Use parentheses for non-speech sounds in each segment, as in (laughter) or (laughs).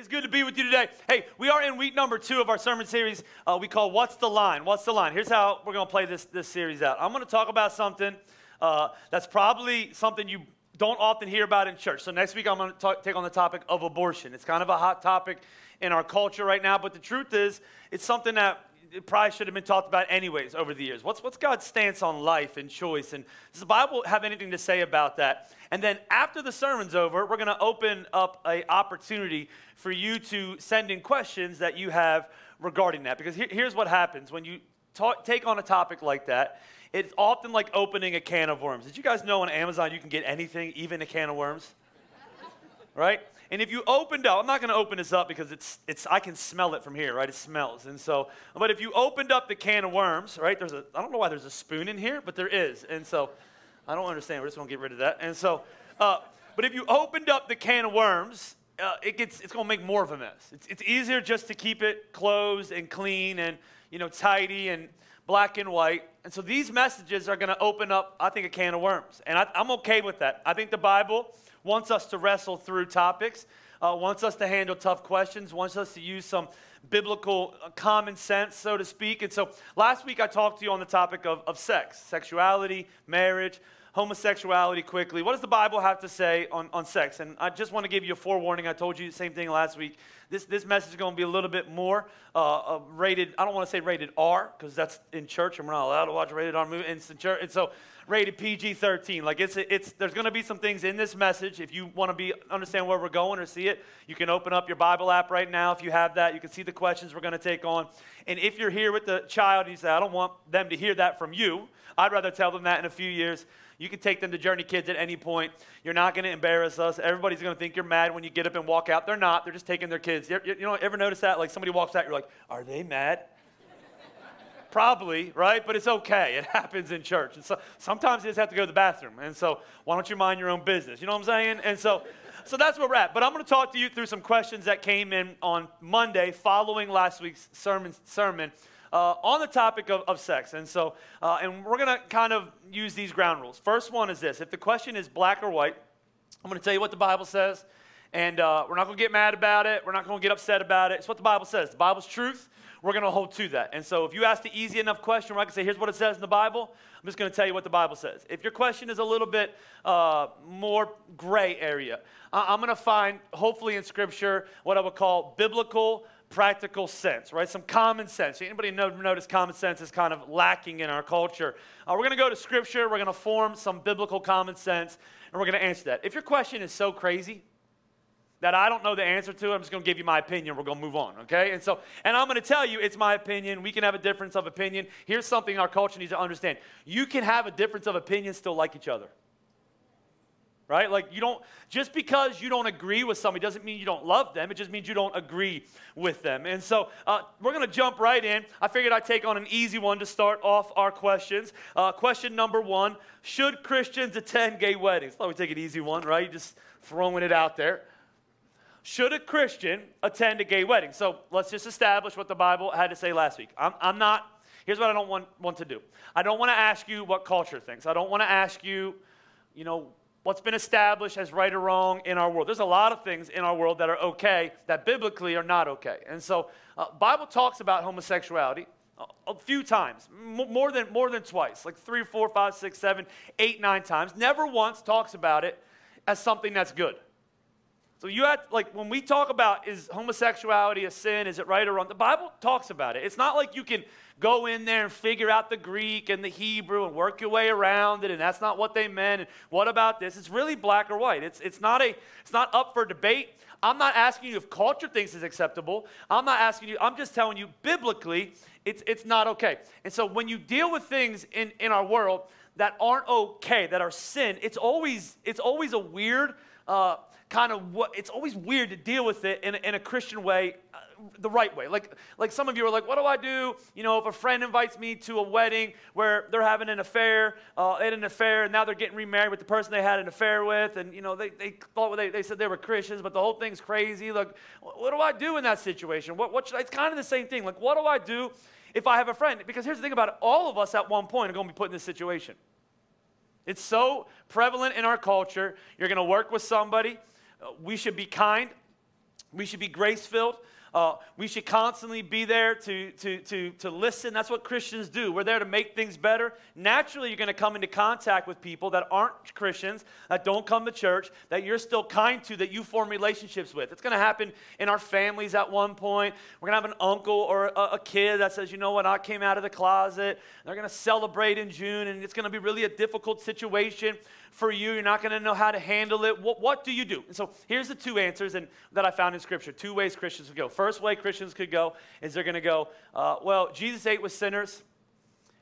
It's good to be with you today. Hey, we are in week number two of our sermon series uh, we call What's the Line? What's the Line? Here's how we're going to play this, this series out. I'm going to talk about something uh, that's probably something you don't often hear about in church. So next week, I'm going to take on the topic of abortion. It's kind of a hot topic in our culture right now, but the truth is, it's something that it probably should have been talked about anyways over the years. What's, what's God's stance on life and choice? And does the Bible have anything to say about that? And then after the sermon's over, we're going to open up an opportunity for you to send in questions that you have regarding that. Because here, here's what happens when you talk, take on a topic like that. It's often like opening a can of worms. Did you guys know on Amazon you can get anything, even a can of worms? right? And if you opened up, I'm not going to open this up because it's, it's, I can smell it from here, right? It smells. And so, but if you opened up the can of worms, right? There's a, I don't know why there's a spoon in here, but there is. And so, I don't understand. We're just going to get rid of that. And so, uh, but if you opened up the can of worms, uh, it gets, it's going to make more of a mess. It's, it's easier just to keep it closed and clean and, you know, tidy and black and white. And so these messages are going to open up, I think, a can of worms. And I, I'm okay with that. I think the Bible wants us to wrestle through topics, uh, wants us to handle tough questions, wants us to use some biblical uh, common sense, so to speak. And so last week I talked to you on the topic of, of sex, sexuality, marriage, homosexuality quickly. What does the Bible have to say on, on sex? And I just want to give you a forewarning. I told you the same thing last week. This, this message is going to be a little bit more uh, uh, rated, I don't want to say rated R, because that's in church, and we're not allowed to watch rated R movie. And, church, and so rated PG-13. Like it's, it's, there's going to be some things in this message. If you want to be understand where we're going or see it, you can open up your Bible app right now. If you have that, you can see the questions we're going to take on. And if you're here with the child, and you say, I don't want them to hear that from you. I'd rather tell them that in a few years. You can take them to Journey Kids at any point. You're not going to embarrass us. Everybody's going to think you're mad when you get up and walk out. They're not. They're just taking their kids. You, you know, ever notice that? Like somebody walks out, you're like, are they mad? (laughs) Probably, right? But it's okay. It happens in church. And so sometimes you just have to go to the bathroom. And so why don't you mind your own business? You know what I'm saying? And so so that's where we're at. But I'm going to talk to you through some questions that came in on Monday following last week's sermon sermon uh, on the topic of, of sex. And so, uh, and we're going to kind of use these ground rules. First one is this if the question is black or white, I'm going to tell you what the Bible says. And uh, we're not going to get mad about it. We're not going to get upset about it. It's what the Bible says. The Bible's truth. We're going to hold to that. And so if you ask the easy enough question where I can say, here's what it says in the Bible, I'm just going to tell you what the Bible says. If your question is a little bit uh, more gray area, I'm going to find, hopefully in Scripture, what I would call biblical practical sense, right? Some common sense. Anybody notice common sense is kind of lacking in our culture? Uh, we're going to go to Scripture. We're going to form some biblical common sense, and we're going to answer that. If your question is so crazy that I don't know the answer to it, I'm just going to give you my opinion. We're going to move on, okay? And so, and I'm going to tell you it's my opinion. We can have a difference of opinion. Here's something our culture needs to understand: you can have a difference of opinion, still like each other right? Like you don't, just because you don't agree with somebody doesn't mean you don't love them. It just means you don't agree with them. And so uh, we're going to jump right in. I figured I'd take on an easy one to start off our questions. Uh, question number one Should Christians attend gay weddings? Thought we'd take an easy one, right? Just throwing it out there. Should a Christian attend a gay wedding? So let's just establish what the Bible had to say last week. I'm, I'm not, here's what I don't want, want to do. I don't want to ask you what culture thinks. I don't want to ask you, you know, what's been established as right or wrong in our world. There's a lot of things in our world that are okay that biblically are not okay. And so uh, Bible talks about homosexuality a, a few times, more than, more than twice, like three, four, five, six, seven, eight, nine times. Never once talks about it as something that's good. So you have, like, when we talk about is homosexuality a sin, is it right or wrong? The Bible talks about it. It's not like you can go in there and figure out the Greek and the Hebrew and work your way around it, and that's not what they meant. And what about this? It's really black or white. It's, it's, not, a, it's not up for debate. I'm not asking you if culture thinks it's acceptable. I'm not asking you, I'm just telling you, biblically, it's, it's not okay. And so when you deal with things in, in our world that aren't okay, that are sin, it's always, it's always a weird, uh, kind of what it's always weird to deal with it in a, in a Christian way, uh, the right way. Like, like some of you are like, what do I do? You know, if a friend invites me to a wedding where they're having an affair, uh, an affair, and now they're getting remarried with the person they had an affair with, and you know, they, they thought they, they said they were Christians, but the whole thing's crazy. Like, what do I do in that situation? What, what should I, it's kind of the same thing. Like, what do I do if I have a friend? Because here's the thing about it all of us at one point are going to be put in this situation. It's so prevalent in our culture. You're going to work with somebody we should be kind. We should be grace filled. Uh, we should constantly be there to, to, to, to listen. That's what Christians do. We're there to make things better. Naturally, you're going to come into contact with people that aren't Christians, that don't come to church, that you're still kind to, that you form relationships with. It's going to happen in our families at one point. We're going to have an uncle or a, a kid that says, you know what, I came out of the closet. They're going to celebrate in June, and it's going to be really a difficult situation for you. You're not going to know how to handle it. What, what do you do? And so here's the two answers and, that I found in Scripture. Two ways Christians could go. First way Christians could go is they're going to go, uh, well, Jesus ate with sinners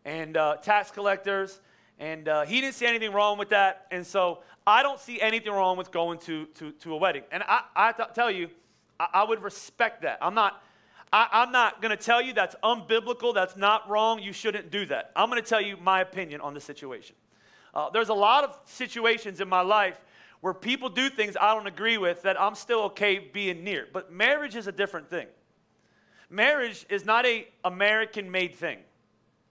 and uh, tax collectors, and uh, he didn't see anything wrong with that. And so I don't see anything wrong with going to, to, to a wedding. And I, I tell you, I, I would respect that. I'm not. I, am not going to tell you that's unbiblical, that's not wrong, you shouldn't do that. I'm going to tell you my opinion on the situation. Uh, there's a lot of situations in my life where people do things I don't agree with that I'm still okay being near. But marriage is a different thing. Marriage is not a American made thing.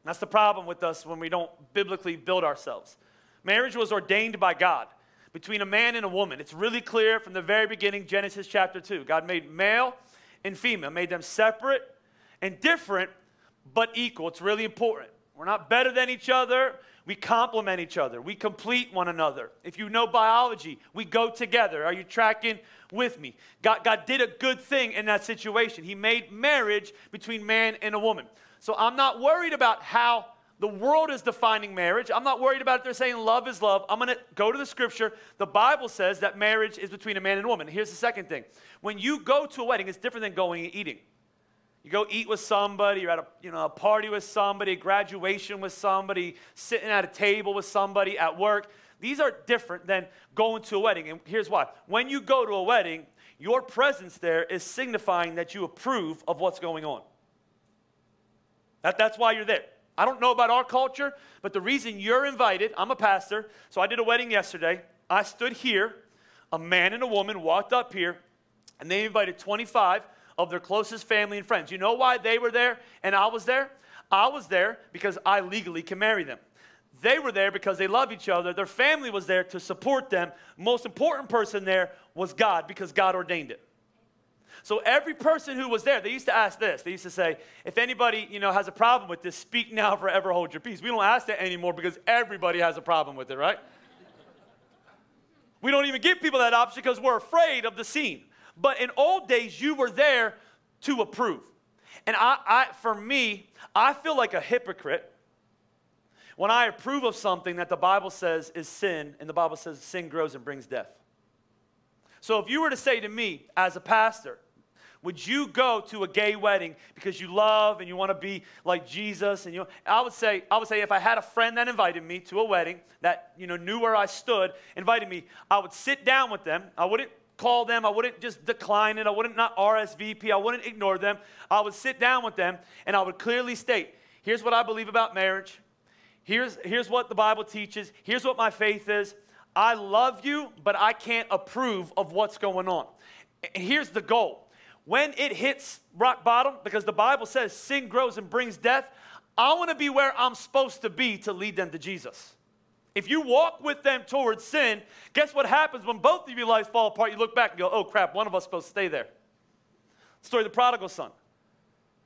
That's the problem with us when we don't biblically build ourselves. Marriage was ordained by God between a man and a woman. It's really clear from the very beginning, Genesis chapter 2. God made male and female, made them separate and different, but equal. It's really important. We're not better than each other. We complement each other. We complete one another. If you know biology, we go together. Are you tracking with me? God, God did a good thing in that situation. He made marriage between man and a woman. So I'm not worried about how the world is defining marriage. I'm not worried about it. They're saying love is love. I'm going to go to the scripture. The Bible says that marriage is between a man and a woman. Here's the second thing when you go to a wedding, it's different than going and eating. You go eat with somebody, you're at a, you know, a party with somebody, graduation with somebody, sitting at a table with somebody at work. These are different than going to a wedding. And here's why. When you go to a wedding, your presence there is signifying that you approve of what's going on. That, that's why you're there. I don't know about our culture, but the reason you're invited, I'm a pastor, so I did a wedding yesterday. I stood here, a man and a woman walked up here, and they invited 25 of their closest family and friends. You know why they were there and I was there? I was there because I legally can marry them. They were there because they love each other. Their family was there to support them. Most important person there was God because God ordained it. So every person who was there, they used to ask this. They used to say, if anybody, you know, has a problem with this, speak now forever hold your peace. We don't ask that anymore because everybody has a problem with it, right? we don't even give people that option because we're afraid of the scene. But in old days, you were there to approve. And I, I, for me, I feel like a hypocrite when I approve of something that the Bible says is sin, and the Bible says sin grows and brings death. So if you were to say to me as a pastor, would you go to a gay wedding because you love and you want to be like Jesus? And you, I would say, I would say, if I had a friend that invited me to a wedding that you know knew where I stood, invited me, I would sit down with them. I wouldn't call them. I wouldn't just decline it. I wouldn't not RSVP. I wouldn't ignore them. I would sit down with them and I would clearly state here's what I believe about marriage. Here's, here's what the Bible teaches. Here's what my faith is. I love you, but I can't approve of what's going on. And here's the goal. When it hits rock bottom, because the Bible says sin grows and brings death, I want to be where I'm supposed to be to lead them to Jesus. If you walk with them towards sin, guess what happens when both of your lives fall apart? You look back and go, oh crap, one of us supposed to stay there. Story of the prodigal son.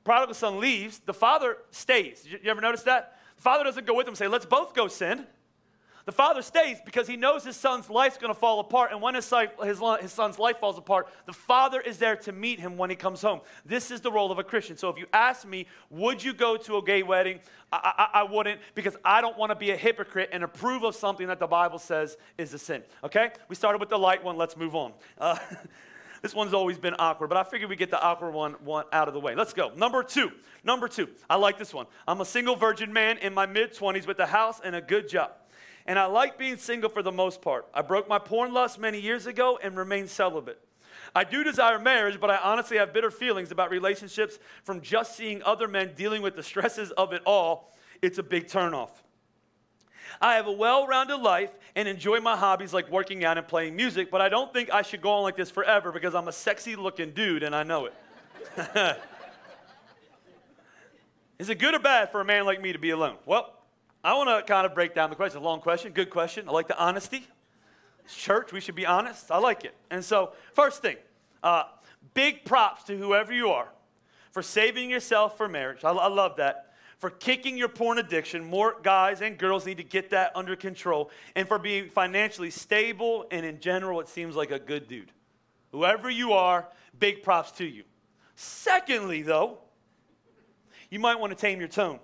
Prodigal son leaves, the father stays. You ever notice that? The father doesn't go with him and say, let's both go sin. The father stays because he knows his son's life's going to fall apart. And when his, son's life falls apart, the father is there to meet him when he comes home. This is the role of a Christian. So if you ask me, would you go to a gay wedding? I, I, I wouldn't because I don't want to be a hypocrite and approve of something that the Bible says is a sin. Okay? We started with the light one. Let's move on. Uh, (laughs) this one's always been awkward, but I figured we get the awkward one, one out of the way. Let's go. Number two. Number two. I like this one. I'm a single virgin man in my mid 20s with a house and a good job and I like being single for the most part. I broke my porn lust many years ago and remain celibate. I do desire marriage, but I honestly have bitter feelings about relationships from just seeing other men dealing with the stresses of it all. It's a big turnoff. I have a well rounded life and enjoy my hobbies like working out and playing music, but I don't think I should go on like this forever because I'm a sexy looking dude and I know it. (laughs) Is it good or bad for a man like me to be alone? Well, I want to kind of break down the question. A long question, good question. I like the honesty. church, we should be honest. I like it. And so, first thing, uh, big props to whoever you are for saving yourself for marriage. I, I love that. For kicking your porn addiction. More guys and girls need to get that under control. And for being financially stable and in general, it seems like a good dude. Whoever you are, big props to you. Secondly, though, you might want to tame your tone.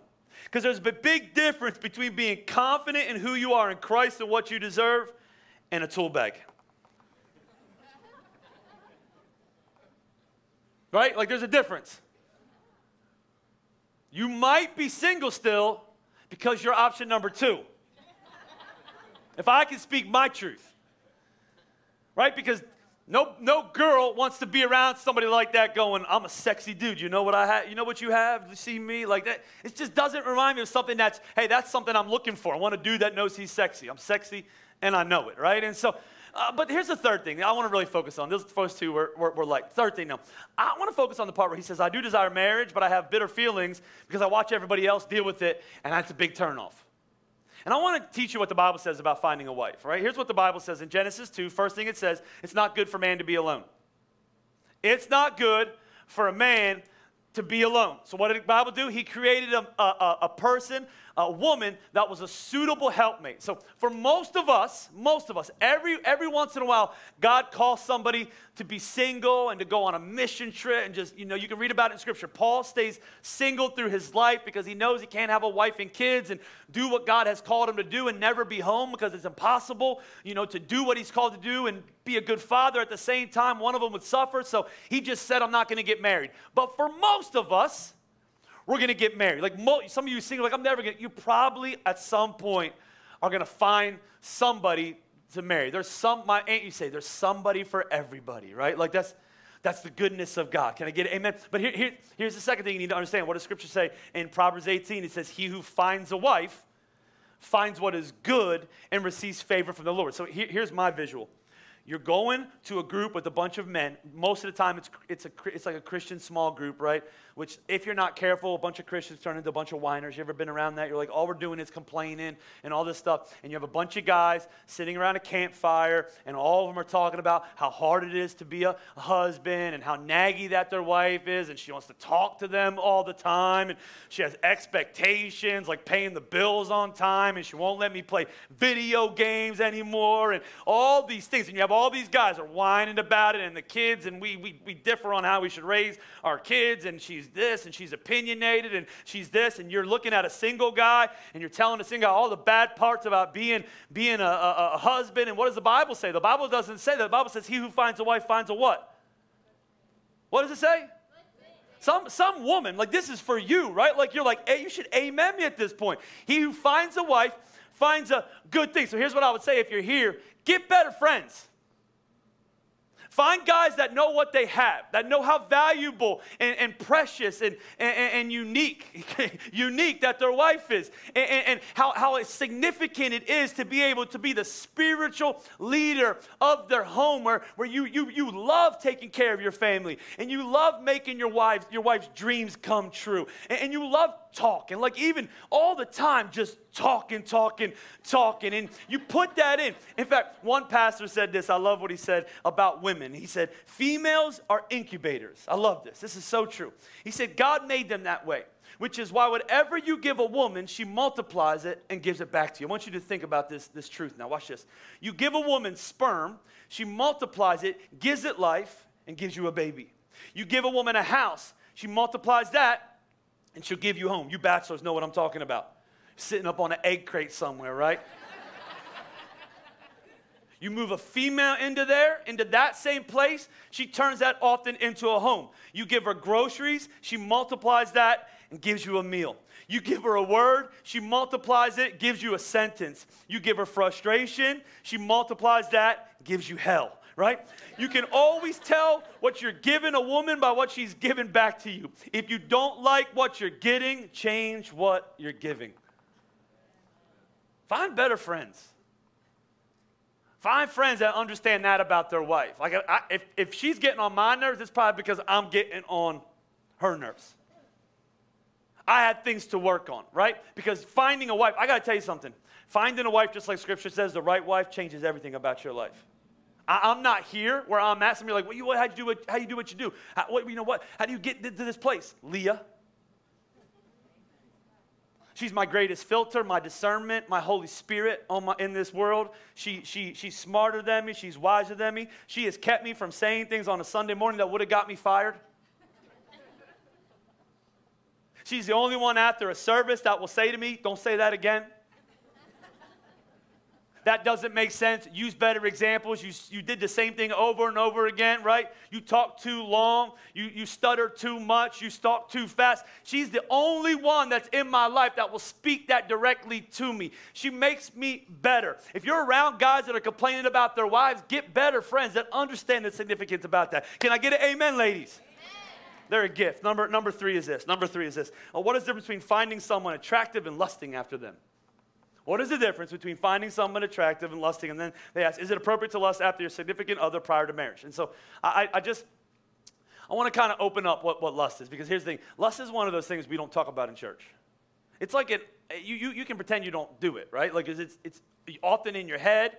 Because there's a big difference between being confident in who you are in Christ and what you deserve and a tool bag. right? Like there's a difference. You might be single still because you're option number two. if I can speak my truth, right? Because no, no girl wants to be around somebody like that going, I'm a sexy dude. You know what I have? You know what you have? You see me? Like that. It just doesn't remind me of something that's, hey, that's something I'm looking for. I want a dude that knows he's sexy. I'm sexy and I know it, right? And so, uh, but here's the third thing I want to really focus on. Those first two were, were, were like, third thing now. I want to focus on the part where he says, I do desire marriage, but I have bitter feelings because I watch everybody else deal with it, and that's a big turnoff. And I want to teach you what the Bible says about finding a wife, right? Here's what the Bible says in Genesis 2. First thing it says, it's not good for man to be alone. It's not good for a man to be alone. So what did the Bible do? He created a, a, a person, a woman that was a suitable helpmate. So for most of us, most of us, every every once in a while, God calls somebody to be single and to go on a mission trip and just, you know, you can read about it in scripture. Paul stays single through his life because he knows he can't have a wife and kids and do what God has called him to do and never be home because it's impossible, you know, to do what he's called to do and be a good father at the same time. One of them would suffer. So he just said, I'm not going to get married. But for most of us, we're going to get married. Like some of you single, like I'm never going to, you probably at some point are going to find somebody to marry. There's some, my aunt you say, there's somebody for everybody, right? Like that's, that's the goodness of God. Can I get it? Amen? But here, here, here's the second thing you need to understand. What does Scripture say in Proverbs 18? It says, He who finds a wife finds what is good and receives favor from the Lord. So here, here's my visual. You're going to a group with a bunch of men. Most of the time, it's, it's, a, it's like a Christian small group, right? Which, if you're not careful, a bunch of Christians turn into a bunch of whiners. You ever been around that? You're like, all we're doing is complaining and all this stuff. And you have a bunch of guys sitting around a campfire, and all of them are talking about how hard it is to be a, husband and how naggy that their wife is, and she wants to talk to them all the time. And she has expectations like paying the bills on time, and she won't let me play video games anymore, and all these things. And you have all these guys are whining about it, and the kids, and we, we, we differ on how we should raise our kids, and she's this, and she's opinionated, and she's this, and you're looking at a single guy, and you're telling a single guy all the bad parts about being, being a, a, a husband, and what does the Bible say? The Bible doesn't say that. The Bible says, he who finds a wife finds a what? What does it say? Some, some woman, like this is for you, right? Like you're like, hey, you should amen me at this point. He who finds a wife finds a good thing. So here's what I would say if you're here get better friends. Find guys that know what they have, that know how valuable and, and precious and, and, and, unique, (laughs) unique that their wife is, and, and how, how significant it is to be able to be the spiritual leader of their home, where, where you, you, you love taking care of your family, and you love making your, wife, your wife's dreams come true, and, and you love talking, like even all the time, just talking, talking, talking. And you put that in. In fact, one pastor said this. I love what he said about women. He said, Females are incubators. I love this. This is so true. He said, God made them that way, which is why whatever you give a woman, she multiplies it and gives it back to you. I want you to think about this, this truth now. Watch this. You give a woman sperm, she multiplies it, gives it life, and gives you a baby. You give a woman a house, she multiplies that, and she'll give you home. You bachelors know what I'm talking about. Sitting up on an egg crate somewhere, right? (laughs) You move a female into there, into that same place, she turns that often into a home. You give her groceries, she multiplies that and gives you a meal. You give her a word, she multiplies it, gives you a sentence. You give her frustration, she multiplies that, gives you hell right? You can always tell what you're giving a woman by what she's giving back to you. If you don't like what you're getting, change what you're giving. Find better friends. Find friends that understand that about their wife. Like, I, if, if she's getting on my nerves, it's probably because I'm getting on her nerves. I had things to work on, right? Because finding a wife, I got to tell you something. Finding a wife, just like scripture says, the right wife changes everything about your life. I, am not here where I'm at. Some are like, well, you, what, how'd you do what, how you do what you do? How, what, you know what? How do you get to this place? Leah. She's my greatest filter, my discernment, my Holy Spirit my, in this world. She, she, she's smarter than me. She's wiser than me. She has kept me from saying things on a Sunday morning that would have got me fired. She's the only one after a service that will say to me, Don't say that again. That doesn't make sense. Use better examples. You, you did the same thing over and over again, right? You talk too long. You, you stutter too much. You talk too fast. She's the only one that's in my life that will speak that directly to me. She makes me better. If you're around guys that are complaining about their wives, get better friends that understand the significance about that. Can I get an amen, ladies? They're a gift. Number, number three is this. Number three is this. Oh, what is the difference between finding someone attractive and lusting after them? What is the difference between finding someone attractive and lusting? And then they ask, is it appropriate to lust after your significant other prior to marriage? And so I, I just, I want to kind of open up what, what lust is because here's the thing lust is one of those things we don't talk about in church. It's like it, you, you, you can pretend you don't do it, right? Like it's, it's often in your head.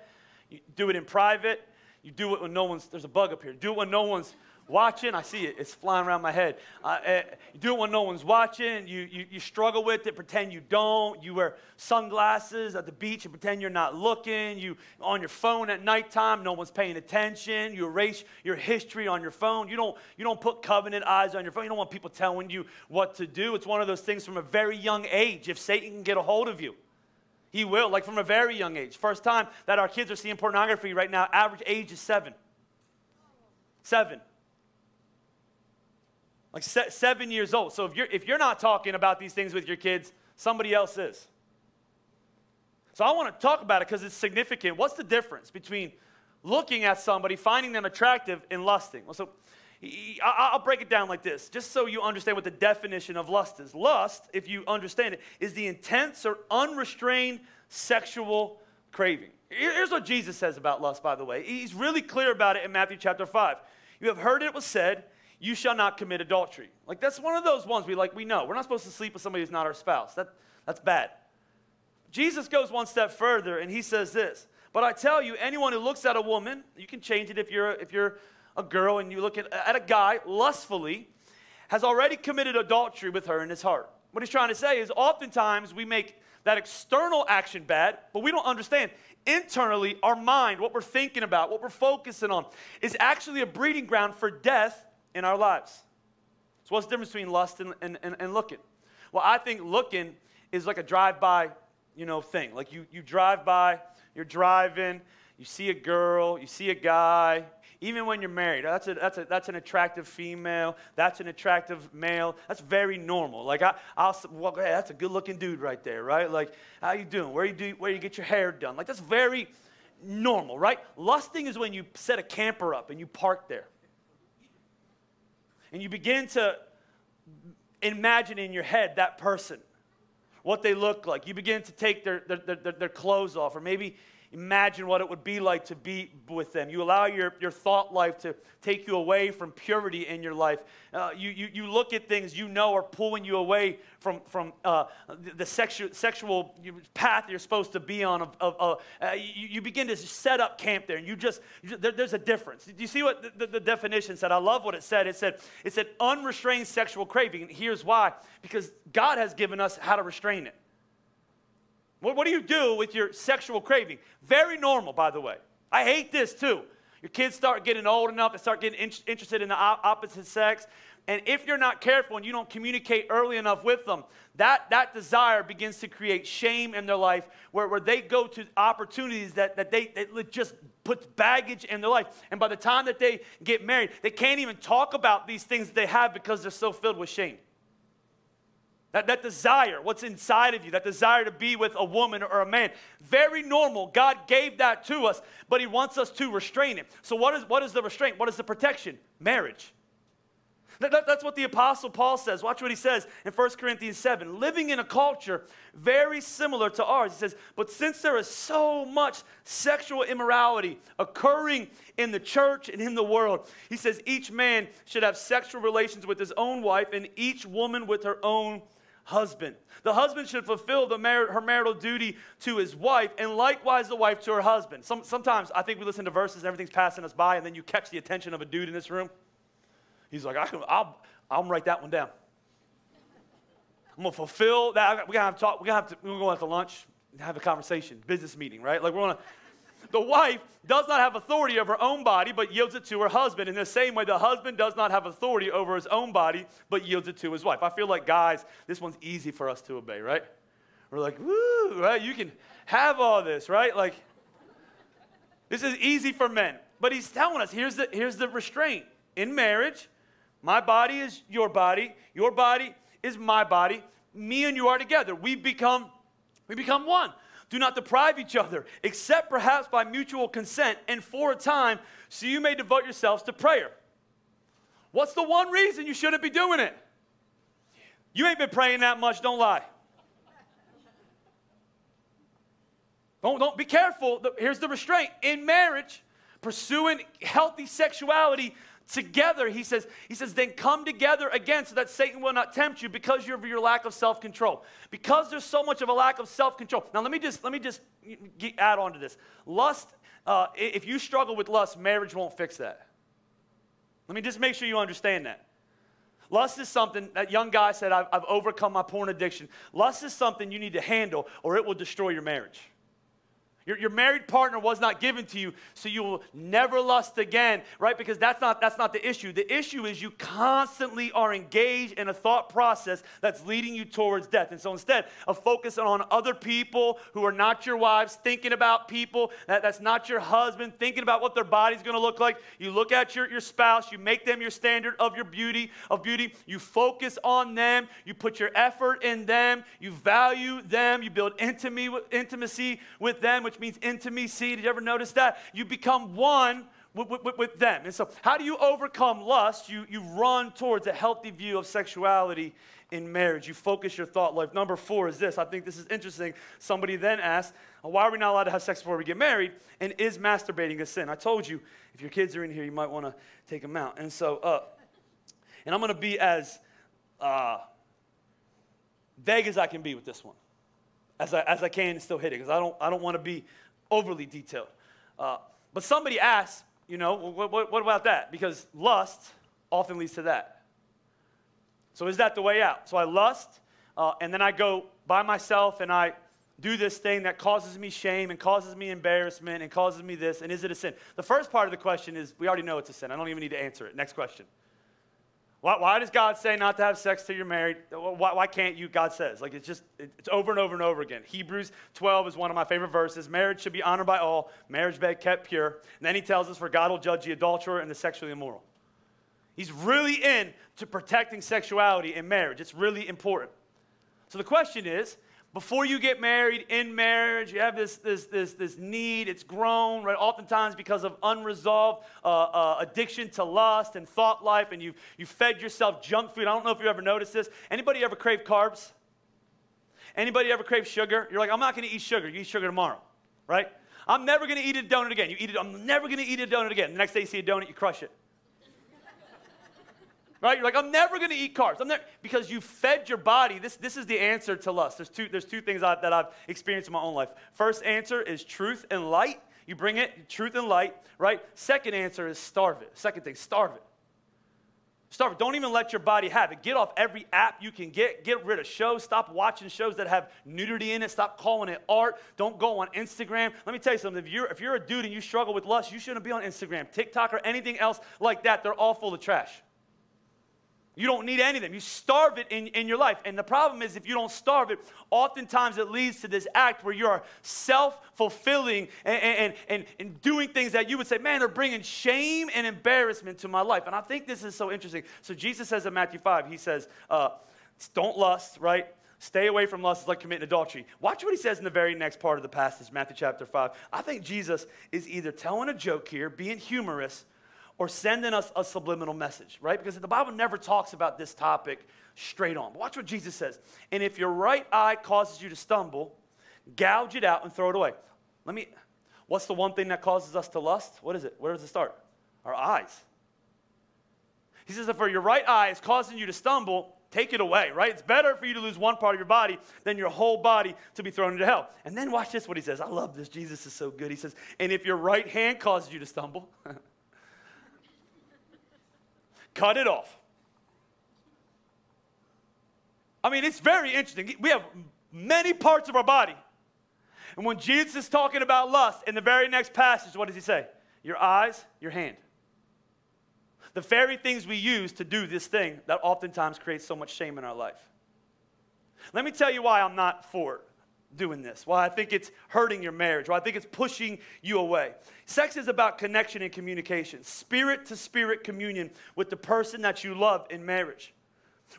You do it in private. You do it when no one's, there's a bug up here. Do it when no one's watching. I see it. It's flying around my head. Uh, you do it when no one's watching. You, you, you struggle with it, pretend you don't. You wear sunglasses at the beach and pretend you're not looking. You on your phone at nighttime, no one's paying attention. You erase your history on your phone. You don't, you don't put covenant eyes on your phone. You don't want people telling you what to do. It's one of those things from a very young age. If Satan can get a hold of you, he will, like from a very young age. First time that our kids are seeing pornography right now, average age is seven. Seven like se- seven years old. So if you're, if you're not talking about these things with your kids, somebody else is. So I want to talk about it because it's significant. What's the difference between looking at somebody, finding them attractive, and lusting? Well, so I'll break it down like this, just so you understand what the definition of lust is. Lust, if you understand it, is the intense or unrestrained sexual craving. Here's what Jesus says about lust, by the way. He's really clear about it in Matthew chapter 5. You have heard it was said, you shall not commit adultery. Like that's one of those ones we like we know. We're not supposed to sleep with somebody who's not our spouse. That, that's bad. Jesus goes one step further and he says this. But I tell you, anyone who looks at a woman, you can change it if you're if you're a girl and you look at, at a guy lustfully, has already committed adultery with her in his heart. What he's trying to say is oftentimes we make that external action bad, but we don't understand internally our mind, what we're thinking about, what we're focusing on, is actually a breeding ground for death in our lives. So, what's the difference between lust and, and, and, and looking? Well, I think looking is like a drive by, you know, thing. Like you, you drive by, you're driving, you see a girl, you see a guy, even when you're married. That's, a, that's, a, that's an attractive female, that's an attractive male. That's very normal. Like, I, I'll, well, hey, that's a good looking dude right there, right? Like, how you doing? Where you, do, where you get your hair done? Like, that's very normal, right? Lusting is when you set a camper up and you park there and you begin to imagine in your head that person, what they look like. You begin to take their, their, their, their clothes off, or maybe imagine what it would be like to be with them. You allow your, your thought life to take you away from purity in your life. Uh, you, you, you look at things you know are pulling you away from, from uh, the sexual, sexual path you're supposed to be on. Of, of uh, you, you, begin to set up camp there, and you just, you there, there's a difference. Do you see what the, the, the definition said? I love what it said. It said, it said unrestrained sexual craving. And here's why because God has given us how to restrain it. What, what do you do with your sexual craving? Very normal, by the way. I hate this too. Your kids start getting old enough, they start getting in- interested in the opposite sex. And if you're not careful and you don't communicate early enough with them, that, that desire begins to create shame in their life where, where they go to opportunities that, that they that just put baggage in their life. And by the time that they get married, they can't even talk about these things that they have because they're so filled with shame. That, that desire, what's inside of you, that desire to be with a woman or a man, very normal. God gave that to us, but He wants us to restrain it. So, what is, what is the restraint? What is the protection? Marriage. That, that, that's what the Apostle Paul says. Watch what he says in 1 Corinthians 7. Living in a culture very similar to ours, he says, But since there is so much sexual immorality occurring in the church and in the world, he says, each man should have sexual relations with his own wife and each woman with her own husband. The husband should fulfill the mar- her marital duty to his wife, and likewise the wife to her husband. Some, sometimes I think we listen to verses and everything's passing us by, and then you catch the attention of a dude in this room. He's like, I can, I'll, I'll write that one down. I'm gonna fulfill that. We're gonna have to talk. We're gonna have to. We're going to lunch, have a conversation, business meeting, right? Like we're gonna. The wife does not have authority over her own body, but yields it to her husband. In the same way, the husband does not have authority over his own body, but yields it to his wife. I feel like, guys, this one's easy for us to obey, right? We're like, woo, right? You can have all this, right? Like, this is easy for men. But he's telling us here's the, here's the restraint. In marriage, my body is your body, your body is my body. Me and you are together. We become, we become one. Do not deprive each other, except perhaps by mutual consent and for a time, so you may devote yourselves to prayer. What's the one reason you shouldn't be doing it? You ain't been praying that much, don't lie. Don't, don't be careful. Here's the restraint. In marriage, pursuing healthy sexuality together, he says, he says, then come together again so that Satan will not tempt you because of your lack of self-control. Because there's so much of a lack of self-control. Now let me just let me just add on to this. Lust, uh, if you struggle with lust, marriage won't fix that. Let me just make sure you understand that. Lust is something, that young guy said, I've, I've overcome my porn addiction. Lust is something you need to handle or it will destroy your marriage. Your, your married partner was not given to you, so you will never lust again, right? Because that's not, that's not the issue. The issue is you constantly are engaged in a thought process that's leading you towards death. And so instead of focusing on other people who are not your wives, thinking about people that, that's not your husband, thinking about what their body's gonna look like, you look at your, your spouse, you make them your standard of your beauty, of beauty, you focus on them, you put your effort in them, you value them, you build intimacy with them, which means intimacy. Did you ever notice that? You become one with, with, with, them. And so, how do you overcome lust? You, you run towards a healthy view of sexuality in marriage. You focus your thought life. Number four is this. I think this is interesting. Somebody then asked, Why are we not allowed to have sex before we get married? And is masturbating a sin? I told you, if your kids are in here, you might want to take them out. And so, uh, and I'm going to be as uh, vague as I can be with this one as I, as I can and still hit it because I don't, I don't want to be overly detailed. Uh, but somebody asked, you know, what, what, what about that? Because lust often leads to that. So is that the way out? So I lust, uh, and then I go by myself and I do this thing that causes me shame and causes me embarrassment and causes me this, and is it a sin? The first part of the question is we already know it's a sin. I don't even need to answer it. Next question. Why, why, does God say not to have sex till you're married? Why, why, can't you? God says. Like it's just, it's over and over and over again. Hebrews 12 is one of my favorite verses. Marriage should be honored by all, marriage bed kept pure. And then he tells us, for God will judge the adulterer and the sexually immoral. He's really in to protecting sexuality in marriage. It's really important. So the question is, before you get married, in marriage, you have this, this, this, this need. It's grown, right? Oftentimes because of unresolved uh, uh, addiction to lust and thought life, and you've, you fed yourself junk food. I don't know if you ever noticed this. Anybody ever crave carbs? Anybody ever crave sugar? You're like, I'm not going to eat sugar. You eat sugar tomorrow, right? I'm never going to eat a donut again. You eat it. I'm never going to eat a donut again. The next day you see a donut, you crush it right? You're like, I'm never going to eat carbs. I'm there because you fed your body. This, this is the answer to lust. There's two, there's two things I, that I've experienced in my own life. First answer is truth and light. You bring it, truth and light, right? Second answer is starve it. Second thing, starve it. Starve it. Don't even let your body have it. Get off every app you can get. Get rid of shows. Stop watching shows that have nudity in it. Stop calling it art. Don't go on Instagram. Let me tell you something. If you're, if you're a dude and you struggle with lust, you shouldn't be on Instagram, TikTok, or anything else like that. They're all full of trash. You don't need any of them. You starve it in, in your life. And the problem is, if you don't starve it, oftentimes it leads to this act where you're self fulfilling and, and, and, and doing things that you would say, man, they're bringing shame and embarrassment to my life. And I think this is so interesting. So Jesus says in Matthew 5, he says, uh, don't lust, right? Stay away from lust is like committing adultery. Watch what he says in the very next part of the passage, Matthew chapter 5. I think Jesus is either telling a joke here, being humorous, or sending us a subliminal message, right? Because the Bible never talks about this topic straight on. Watch what Jesus says. And if your right eye causes you to stumble, gouge it out and throw it away. Let me, what's the one thing that causes us to lust? What is it? Where does it start? Our eyes. He says, if your right eye is causing you to stumble, take it away, right? It's better for you to lose one part of your body than your whole body to be thrown into hell. And then watch this what he says. I love this. Jesus is so good. He says, And if your right hand causes you to stumble, (laughs) cut it off. I mean, it's very interesting. We have many parts of our body. And when Jesus is talking about lust in the very next passage, what does he say? Your eyes, your hand. The very things we use to do this thing that oftentimes creates so much shame in our life. Let me tell you why I'm not for doing this, why I think it's hurting your marriage, why I think it's pushing you away. Sex is about connection and communication, spirit to spirit communion with the person that you love in marriage.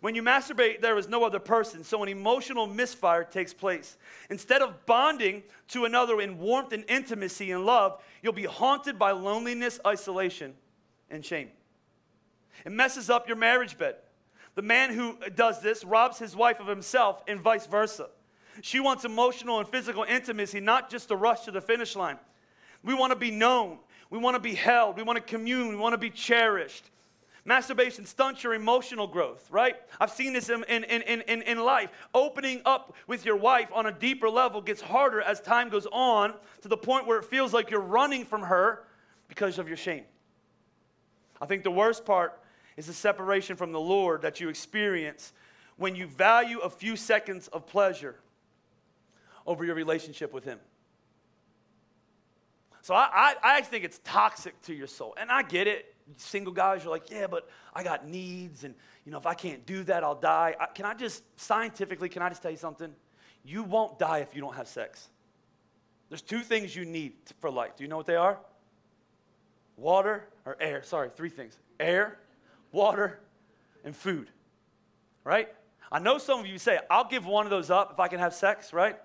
When you masturbate, there is no other person, so an emotional misfire takes place. Instead of bonding to another in warmth and intimacy and love, you'll be haunted by loneliness, isolation, and shame. It messes up your marriage bed. The man who does this robs his wife of himself, and vice versa. She wants emotional and physical intimacy, not just a rush to the finish line. We want to be known. We want to be held. We want to commune. We want to be cherished. Masturbation stunts your emotional growth, right? I've seen this in, in, in, in, in life. Opening up with your wife on a deeper level gets harder as time goes on to the point where it feels like you're running from her because of your shame. I think the worst part is the separation from the Lord that you experience when you value a few seconds of pleasure over your relationship with Him. So I, I, I think it's toxic to your soul. And I get it. Single guys, you're like, yeah, but I got needs. And, you know, if I can't do that, I'll die. I, can I just, scientifically, can I just tell you something? You won't die if you don't have sex. There's two things you need for life. Do you know what they are? Water or air. Sorry, three things air, water, and food. Right? I know some of you say, I'll give one of those up if I can have sex, right?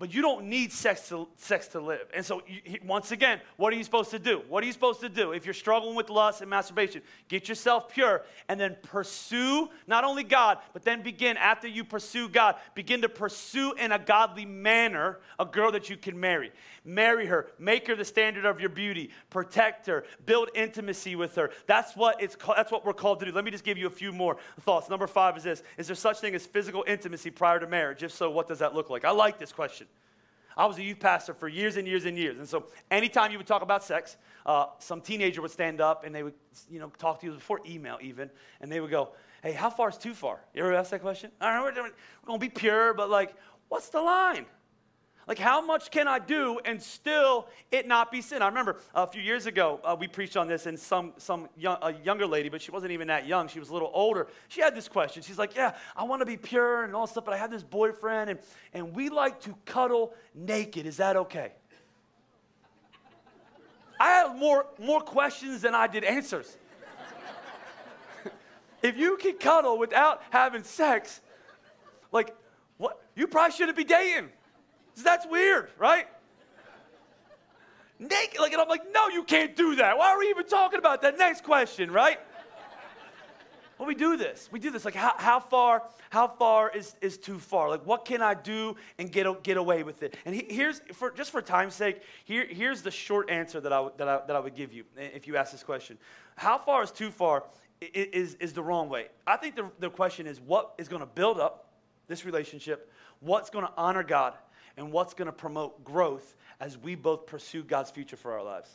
But you don't need sex to, sex to live. And so, once again, what are you supposed to do? What are you supposed to do if you're struggling with lust and masturbation? Get yourself pure and then pursue not only God, but then begin, after you pursue God, begin to pursue in a godly manner a girl that you can marry. Marry her, make her the standard of your beauty, protect her, build intimacy with her. That's what, it's that's what we're called to do. Let me just give you a few more thoughts. Number five is this Is there such thing as physical intimacy prior to marriage? If so, what does that look like? I like this question. I was a youth pastor for years and years and years. And so anytime you would talk about sex, uh, some teenager would stand up and they would, you know, talk to you before email even, and they would go, hey, how far is too far? You ever ask that question? All right, we're, we're going to be pure, but like, what's the line? Like, how much can I do and still it not be sin? I remember a few years ago, uh, we preached on this, and some, some young, a younger lady, but she wasn't even that young, she was a little older. She had this question. She's like, Yeah, I want to be pure and all stuff, but I have this boyfriend, and, and we like to cuddle naked. Is that okay? I had more, more questions than I did answers. (laughs) if you can cuddle without having sex, like, what? You probably shouldn't be dating. That's weird, right? Naked, like, and I'm like, no, you can't do that. Why are we even talking about that? Next question, right? Well, we do this. We do this. Like, how, how far, how far is, is too far? Like, what can I do and get, get away with it? And he, here's, for, just for time's sake, here, here's the short answer that I, that, I, that I would give you if you ask this question. How far is too far is, is the wrong way? I think the, the question is what is going to build up this relationship? What's going to honor God? And what's going to promote growth as we both pursue God's future for our lives.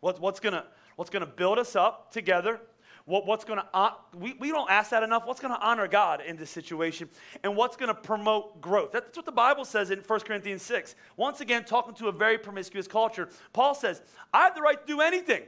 What, what's going to what's going to build us up together? What, what's going to, we, we don't ask that enough. What's going to honor God in this situation? And what's going to promote growth? That's what the Bible says in 1 Corinthians 6. Once again, talking to a very promiscuous culture, Paul says, I have the right to do anything.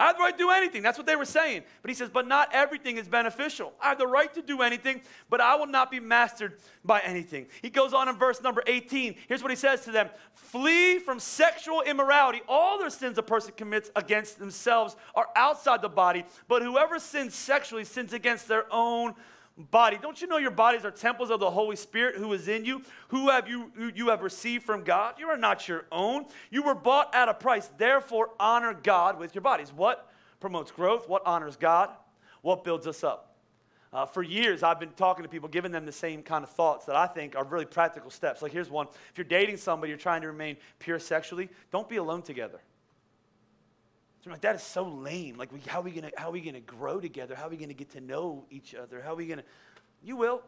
I have the right to do anything. That's what they were saying. But he says, but not everything is beneficial. I have the right to do anything, but I will not be mastered by anything. He goes on in verse number 18. Here's what he says to them Flee from sexual immorality. All their sins a person commits against themselves are outside the body, but whoever sins sexually sins against their own body. Don't you know your bodies are temples of the Holy Spirit who is in you, who have you who you have received from God? You are not your own. You were bought at a price. Therefore, honor God with your bodies. What promotes growth? What honors God? What builds us up? Uh, for years, I've been talking to people, giving them the same kind of thoughts that I think are really practical steps. Like, here's one if you're dating somebody, you're trying to remain pure sexually, don't be alone together. So I'm like, that is so lame. Like, we, how, are we gonna, how are we to grow together? How are we to get to know each other? How are we to? You will.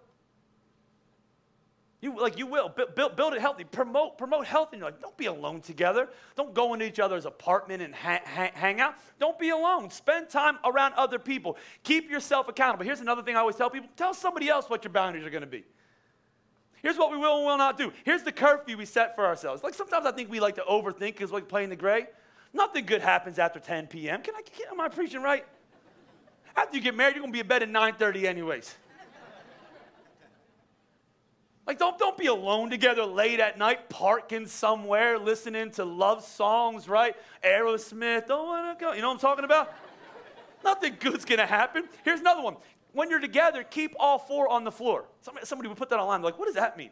You, like you will. Build, build it healthy. Promote promote health and you're like don't be alone together. Don't go into each other's apartment and ha- ha- hang out. Don't be alone. Spend time around other people. Keep yourself accountable. Here's another thing i always tell people. Tell somebody else what your boundaries are going to be. Here's what we will and will not do. Here's the curfew we set for ourselves. Like sometimes i think we like to overthink because we're playing the gray nothing good happens after 10 p.m can i am i preaching right after you get married you're to be in bed at 9.30 anyways like, don't, don't be alone together late at night, parking somewhere, listening to love songs, right? Aerosmith, don't wanna go. You know what I'm talking about? Nothing good's gonna happen. Here's another one. When you're together, keep all four on the floor. Somebody, somebody would put that online. Like, what does that mean?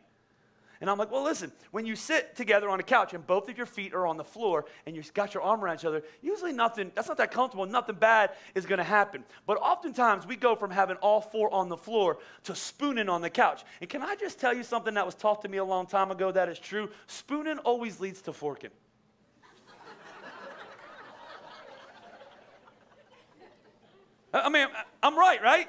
And I'm like, well, listen, when you sit together on a couch and both of your feet are on the floor and you've got your arm around each other, usually nothing, that's not that comfortable, nothing bad is gonna happen. But oftentimes we go from having all four on the floor to spooning on the couch. And can I just tell you something that was taught to me a long time ago that is true? Spooning always leads to forking. (laughs) I mean, I'm right, right?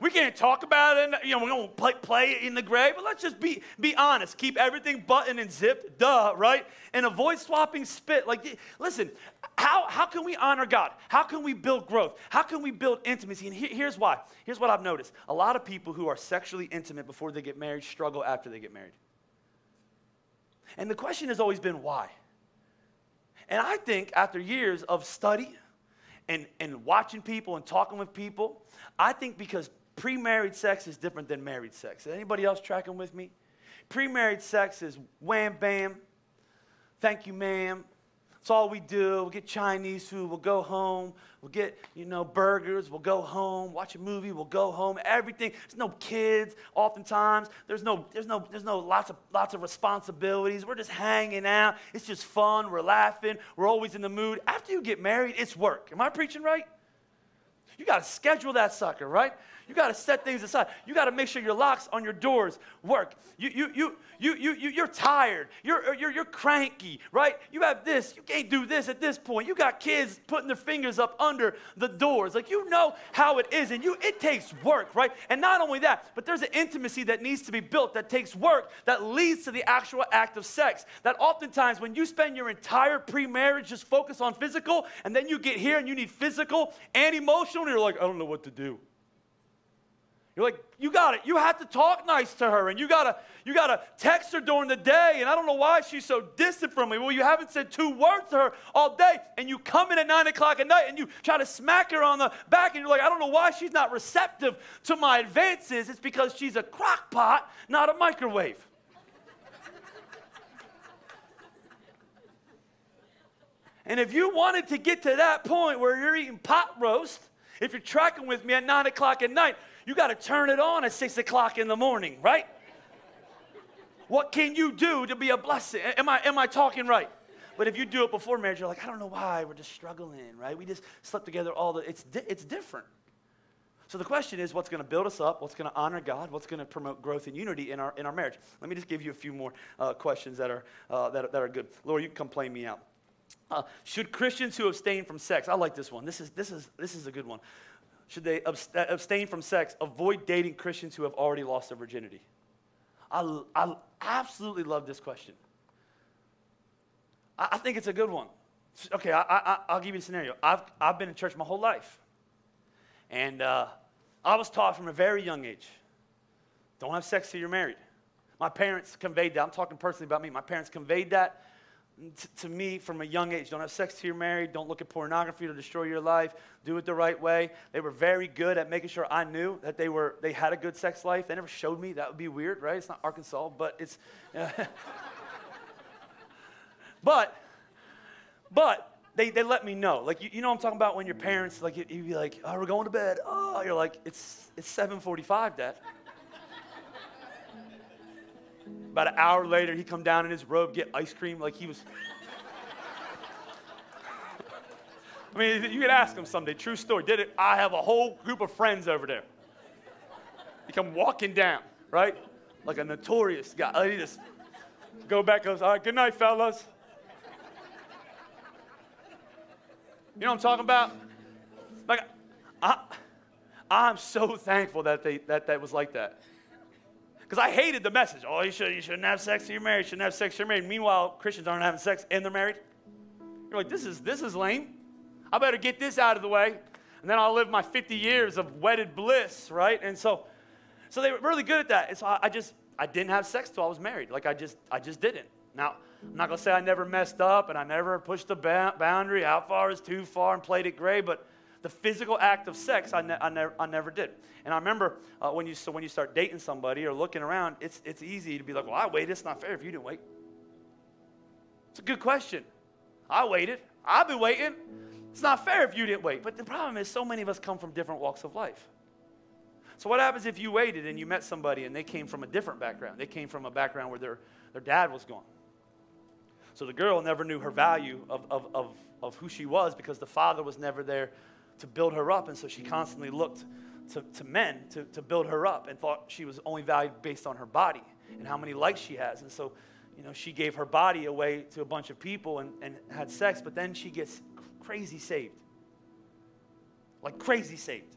We can't talk about it. You know, we don't play, play in the grave. But let's just be, be honest. Keep everything buttoned and zipped. Duh, right? And avoid swapping spit. Like, listen, how, how can we honor God? How can we build growth? How can we build intimacy? And he, here's why. Here's what I've noticed. A lot of people who are sexually intimate before they get married struggle after they get married. And the question has always been why? And I think after years of study and, and watching people and talking with people, I think because Pre-married sex is different than married sex. Anybody else tracking with me? Pre-married sex is wham bam. Thank you, ma'am. That's all we do. We'll get Chinese food. We'll go home. We'll get, you know, burgers. We'll go home. Watch a movie. We'll go home. Everything. There's no kids. Oftentimes, there's no, there's no, there's no lots of, lots of responsibilities. We're just hanging out. It's just fun. We're laughing. We're always in the mood. After you get married, it's work. Am I preaching right? You got to schedule that sucker, right? You got to set things aside. You got to make sure your locks on your doors work. You, you, you, you, you, you, you're tired. You're, you're, you're cranky, right? You have this. You can't do this at this point. You got kids putting their fingers up under the doors. Like, you know how it is. And you, it takes work, right? And not only that, but there's an intimacy that needs to be built that takes work that leads to the actual act of sex. That oftentimes, when you spend your entire pre marriage just focus on physical, and then you get here and you need physical and emotional, and you're like, I don't know what to do. You're like, you got it. You have to talk nice to her, and you gotta, you gotta text her during the day. And I don't know why she's so distant from me. Well, you haven't said two words to her all day, and you come in at nine o'clock at night and you try to smack her on the back, and you're like, I don't know why she's not receptive to my advances. It's because she's a crock pot, not a microwave. (laughs) and if you wanted to get to that point where you're eating pot roast, if you're tracking with me at nine o'clock at night, you got to turn it on at six o'clock in the morning, right? what can you do to be a blessing? Am I, am I talking right? But if you do it before marriage, you're like, I don't know why. We're just struggling, right? We just slept together all the, it's, di- it's different. So the question is, what's going to build us up? What's going to honor God? What's going to promote growth and unity in our, in our marriage? Let me just give you a few more uh, questions that are, uh, that, that are good. Laura, you can come play me out. Uh, should Christians who abstain from sex, I like this one. This is, this is, this is a good one should they abstain from sex, avoid dating Christians who have already lost their virginity? I, I absolutely love this question. I, I think it's a good one. Okay, I, I, will give you a scenario. I've, I've been in church my whole life. And uh, I was taught from a very young age don't have sex till you're married. My parents conveyed that. I'm talking personally about me. My parents conveyed that t- to me from a young age. Don't have sex till you're married. Don't look at pornography to destroy your life. Do it the right way. They were very good at making sure I knew that they were they had a good sex life. They never showed me. That would be weird, right? It's not Arkansas, but it's. (laughs) But, but they, they let me know. Like you, you know I'm talking about when your parents like you'd be like, oh, we're going to bed. Oh, you're like, it's it's 7:45, Dad. About an hour later, he come down in his robe, get ice cream like he was. (laughs) I mean, you can ask him someday. True story. Did it? I have a whole group of friends over there. He come walking down, right? Like a notorious guy. He just go back, goes, all right, good night, fellas. You know what I'm talking about? Like, I, I'm so thankful that they, that that was like that. Because I hated the message. Oh, you, should, you shouldn't have sex till you're married. You shouldn't have sex till you're married. Meanwhile, Christians aren't having sex and they're married. You're like, this is, this is lame. I better get this out of the way. And then I'll live my 50 years of wedded bliss, right? And so, so they were really good at that. And so I, I just, I didn't have sex till I was married. Like I just, I just didn't. Now, I'm not going to say I never messed up and I never pushed the boundary. How far is too far and played it gray, but the physical act of sex, I, ne- I, never, I never did. And I remember uh, when, you, so when you start dating somebody or looking around, it's, it's easy to be like, well, I waited. It's not fair if you didn't wait. It's a good question. I waited. I've been waiting. It's not fair if you didn't wait. But the problem is, so many of us come from different walks of life. So, what happens if you waited and you met somebody and they came from a different background? They came from a background where their, their dad was gone. So, the girl never knew her value of, of, of, of who she was because the father was never there to build her up. And so she constantly looked to, to men to, to build her up and thought she was only valued based on her body and how many likes she has. And so, you know, she gave her body away to a bunch of people and, and had sex, but then she gets crazy saved. Like crazy saved.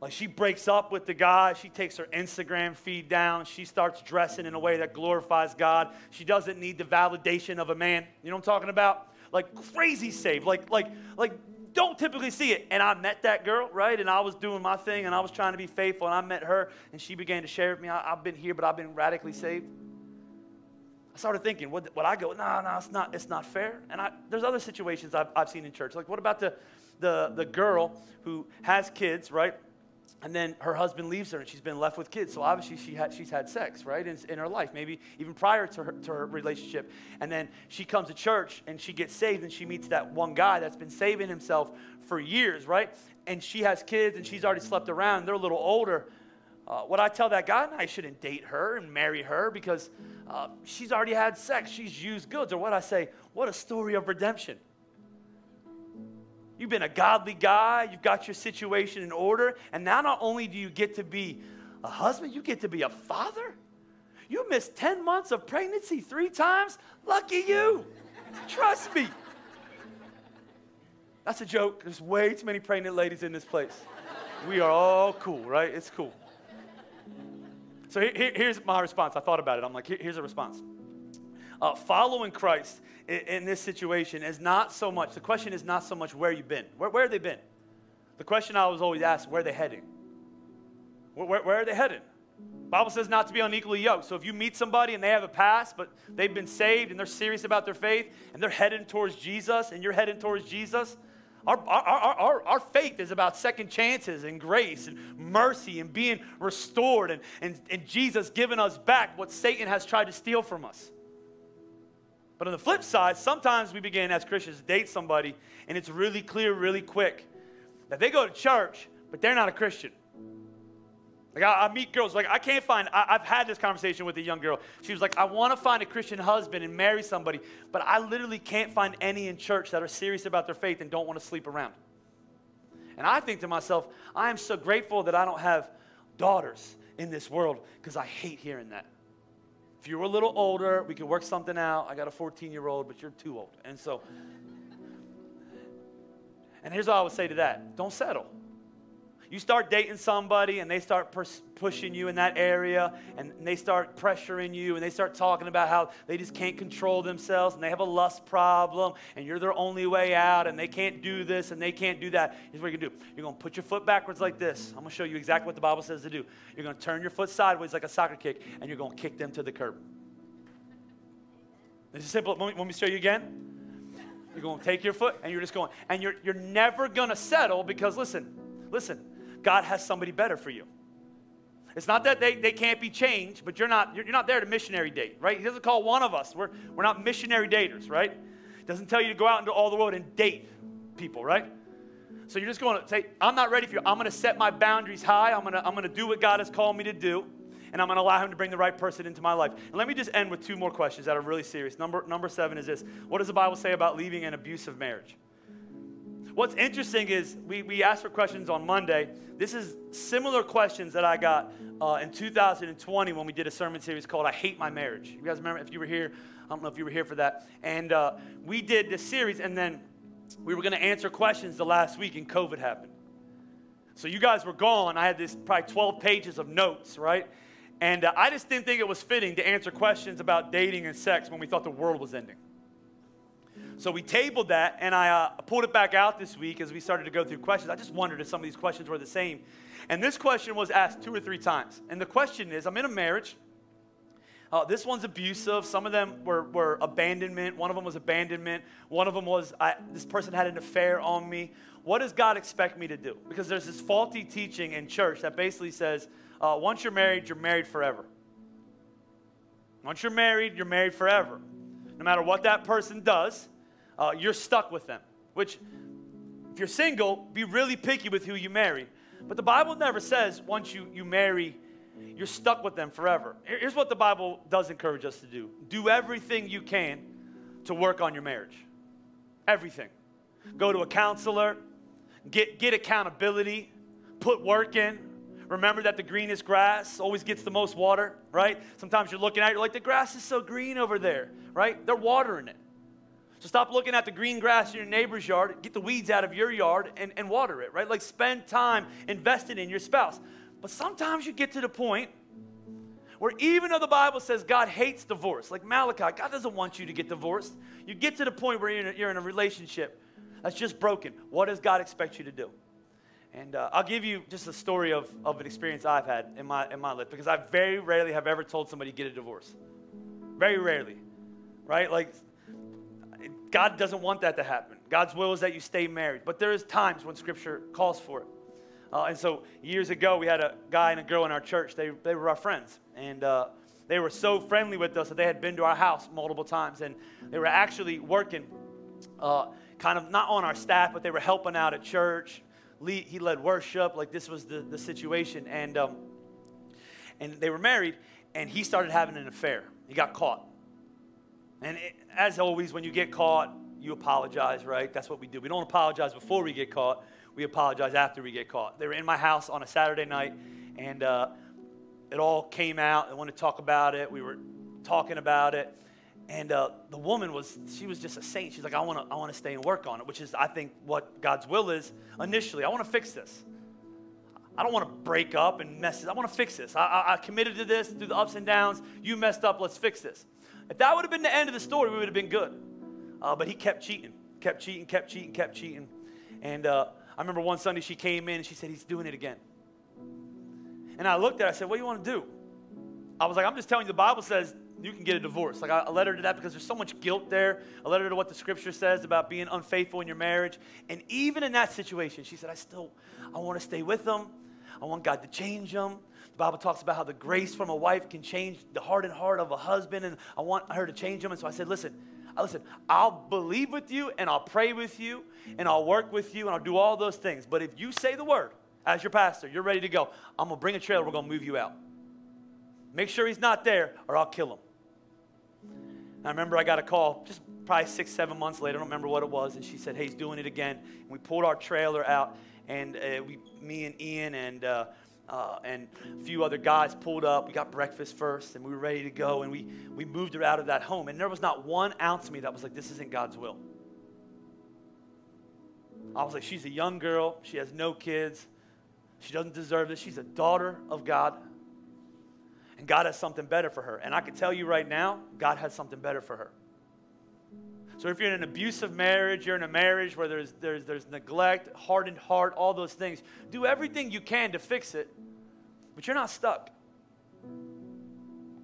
Like she breaks up with the guy, she takes her Instagram feed down, she starts dressing in a way that glorifies God. She doesn't need the validation of a man. You know what I'm talking about? Like crazy saved. Like like like don't typically see it. And I met that girl, right? And I was doing my thing and I was trying to be faithful. And I met her and she began to share with me, I, have been here, but I've been radically saved. I started thinking, would, would I go, no, no, it's not, it's not fair. And I, there's other situations I've, I've seen in church. Like, what about the, the, the girl who has kids, right? And then her husband leaves her and she's been left with kids. So obviously she had, she's had sex, right, in, in her life, maybe even prior to her, to her relationship. And then she comes to church and she gets saved and she meets that one guy that's been saving himself for years, right? And she has kids and she's already slept around. They're a little older. Uh, what I tell that guy, I shouldn't date her and marry her because uh, she's already had sex. She's used goods. Or what I say, what a story of redemption. You've been a godly guy, you've got your situation in order, and now not only do you get to be a husband, you get to be a father. You missed 10 months of pregnancy three times. Lucky you. Trust me. That's a joke. There's way too many pregnant ladies in this place. We are all cool, right? It's cool. So here, here's my response. I thought about it. I'm like, here's a response. Uh, following Christ in, in, this situation is not so much, the question is not so much where you've been. Where, where have they been? The question I was always asked, where are they heading? Where, where, where are they headed? Bible says not to be unequally yoked. So if you meet somebody and they have a past, but they've been saved and they're serious about their faith and they're heading towards Jesus and you're heading towards Jesus, our, our, our, our, faith is about second chances and grace and mercy and being restored and, and, and Jesus giving us back what Satan has tried to steal from us. But on the flip side, sometimes we begin as Christians date somebody, and it's really clear, really quick that they go to church, but they're not a Christian. Like I, I meet girls, like I can't find. I, have had this conversation with a young girl. She was like, "I want to find a Christian husband and marry somebody, but I literally can't find any in church that are serious about their faith and don't want to sleep around." And I think to myself, I am so grateful that I don't have daughters in this world because I hate hearing that. If you were a little older, we could work something out. I got a 14 year old, but you're too old. And so, and here's what I would say to that don't settle. You start dating somebody and they start pers- pushing you in that area and they start pressuring you and they start talking about how they just can't control themselves and they have a lust problem and you're their only way out and they can't do this and they can't do that. Here's what you're going to do you're going to put your foot backwards like this. I'm going to show you exactly what the Bible says to do. You're going to turn your foot sideways like a soccer kick and you're going to kick them to the curb. This is simple. Let me, show you again. You're going to take your foot and you're just going, and you're, you're never going to settle because listen, listen, God has somebody better for you. It's not that they, they can't be changed, but you're not, you're, you're not there to missionary date, right? He doesn't call one of us. We're, we're not missionary daters, right? Doesn't tell you to go out into all the world and date people, right? So you're just going to say, I'm not ready for you. I'm going to set my boundaries high. I'm going to, I'm going to do what God has called me to do, and I'm going to allow Him to bring the right person into my life. And let me just end with two more questions that are really serious. Number, number seven is this What does the Bible say about leaving an abusive marriage? What's interesting is we, we asked for questions on Monday. This is similar questions that I got uh, in 2020 when we did a sermon series called I Hate My Marriage. You guys remember if you were here? I don't know if you were here for that. And uh, we did this series, and then we were going to answer questions the last week, and COVID happened. So you guys were gone. I had this probably 12 pages of notes, right? And uh, I just didn't think it was fitting to answer questions about dating and sex when we thought the world was ending. So we tabled that, and I uh, pulled it back out this week as we started to go through questions. I just wondered if some of these questions were the same. And this question was asked two or three times. And the question is I'm in a marriage. Uh, this one's abusive. Some of them were, were abandonment. One of them was abandonment. One of them was I, this person had an affair on me. What does God expect me to do? Because there's this faulty teaching in church that basically says uh, once you're married, you're married forever. Once you're married, you're married forever. No matter what that person does, uh, you're stuck with them. Which, if you're single, be really picky with who you marry. But the Bible never says once you, you marry, you're stuck with them forever. Here's what the Bible does encourage us to do do everything you can to work on your marriage. Everything. Go to a counselor, get, get accountability, put work in. Remember that the greenest grass always gets the most water, right? Sometimes you're looking at it, you're like, the grass is so green over there, right? They're watering it. So stop looking at the green grass in your neighbor's yard, get the weeds out of your yard and, and water it, right? Like spend time investing in your spouse. But sometimes you get to the point where even though the Bible says God hates divorce, like Malachi, God doesn't want you to get divorced. You get to the point where you're in a, you're in a relationship that's just broken. What does God expect you to do? And uh, I'll give you just a story of, of an experience I've had in my, in my life because I very rarely have ever told somebody to get a divorce. Very rarely, right? Like God doesn't want that to happen. God's will is that you stay married. But there is times when Scripture calls for it. Uh, and so years ago, we had a guy and a girl in our church. They, they were our friends. And uh, they were so friendly with us that they had been to our house multiple times. And they were actually working uh, kind of not on our staff, but they were helping out at church. Lead, he led worship. Like this was the, the situation. And, um, and they were married, and he started having an affair. He got caught. And it, as always, when you get caught, you apologize, right? That's what we do. We don't apologize before we get caught. We apologize after we get caught. They were in my house on a Saturday night, and uh, it all came out. They wanted to talk about it. We were talking about it. And uh, the woman was, she was just a saint. She's like, I want to I wanna stay and work on it, which is, I think, what God's will is initially. I want to fix this. I don't want to break up and mess it. I want to fix this. I, I, I committed to this through the ups and downs. You messed up. Let's fix this. If that would have been the end of the story, we would have been good. Uh, but he kept cheating, kept cheating, kept cheating, kept cheating. And uh, I remember one Sunday she came in and she said, He's doing it again. And I looked at her, I said, What do you want to do? I was like, I'm just telling you, the Bible says you can get a divorce. Like, I led her to that because there's so much guilt there. I led her to what the scripture says about being unfaithful in your marriage. And even in that situation, she said, I still, I want to stay with them. I want God to change them. The Bible talks about how the grace from a wife can change the heart and heart of a husband, and I want her to change them. And so I said, listen, I listen, I'll believe with you and I'll pray with you and I'll work with you and I'll do all those things. But if you say the word as your pastor, you're ready to go, I'm gonna bring a trailer, we're gonna move you out. Make sure he's not there or I'll kill him. And I remember I got a call just probably six, seven months later, I don't remember what it was, and she said, Hey, he's doing it again. And we pulled our trailer out, and uh, we, me and Ian and uh, uh, and a few other guys pulled up. We got breakfast first, and we were ready to go. And we, we moved her out of that home. And there was not one ounce of me that was like, this isn't God's will. I was like, she's a young girl. She has no kids. She doesn't deserve this. She's a daughter of God. And God has something better for her. And I can tell you right now, God has something better for her. So if you're in an abusive marriage, you're in a marriage where there's, there's, there's neglect, hardened heart, all those things, do everything you can to fix it, but you're not stuck.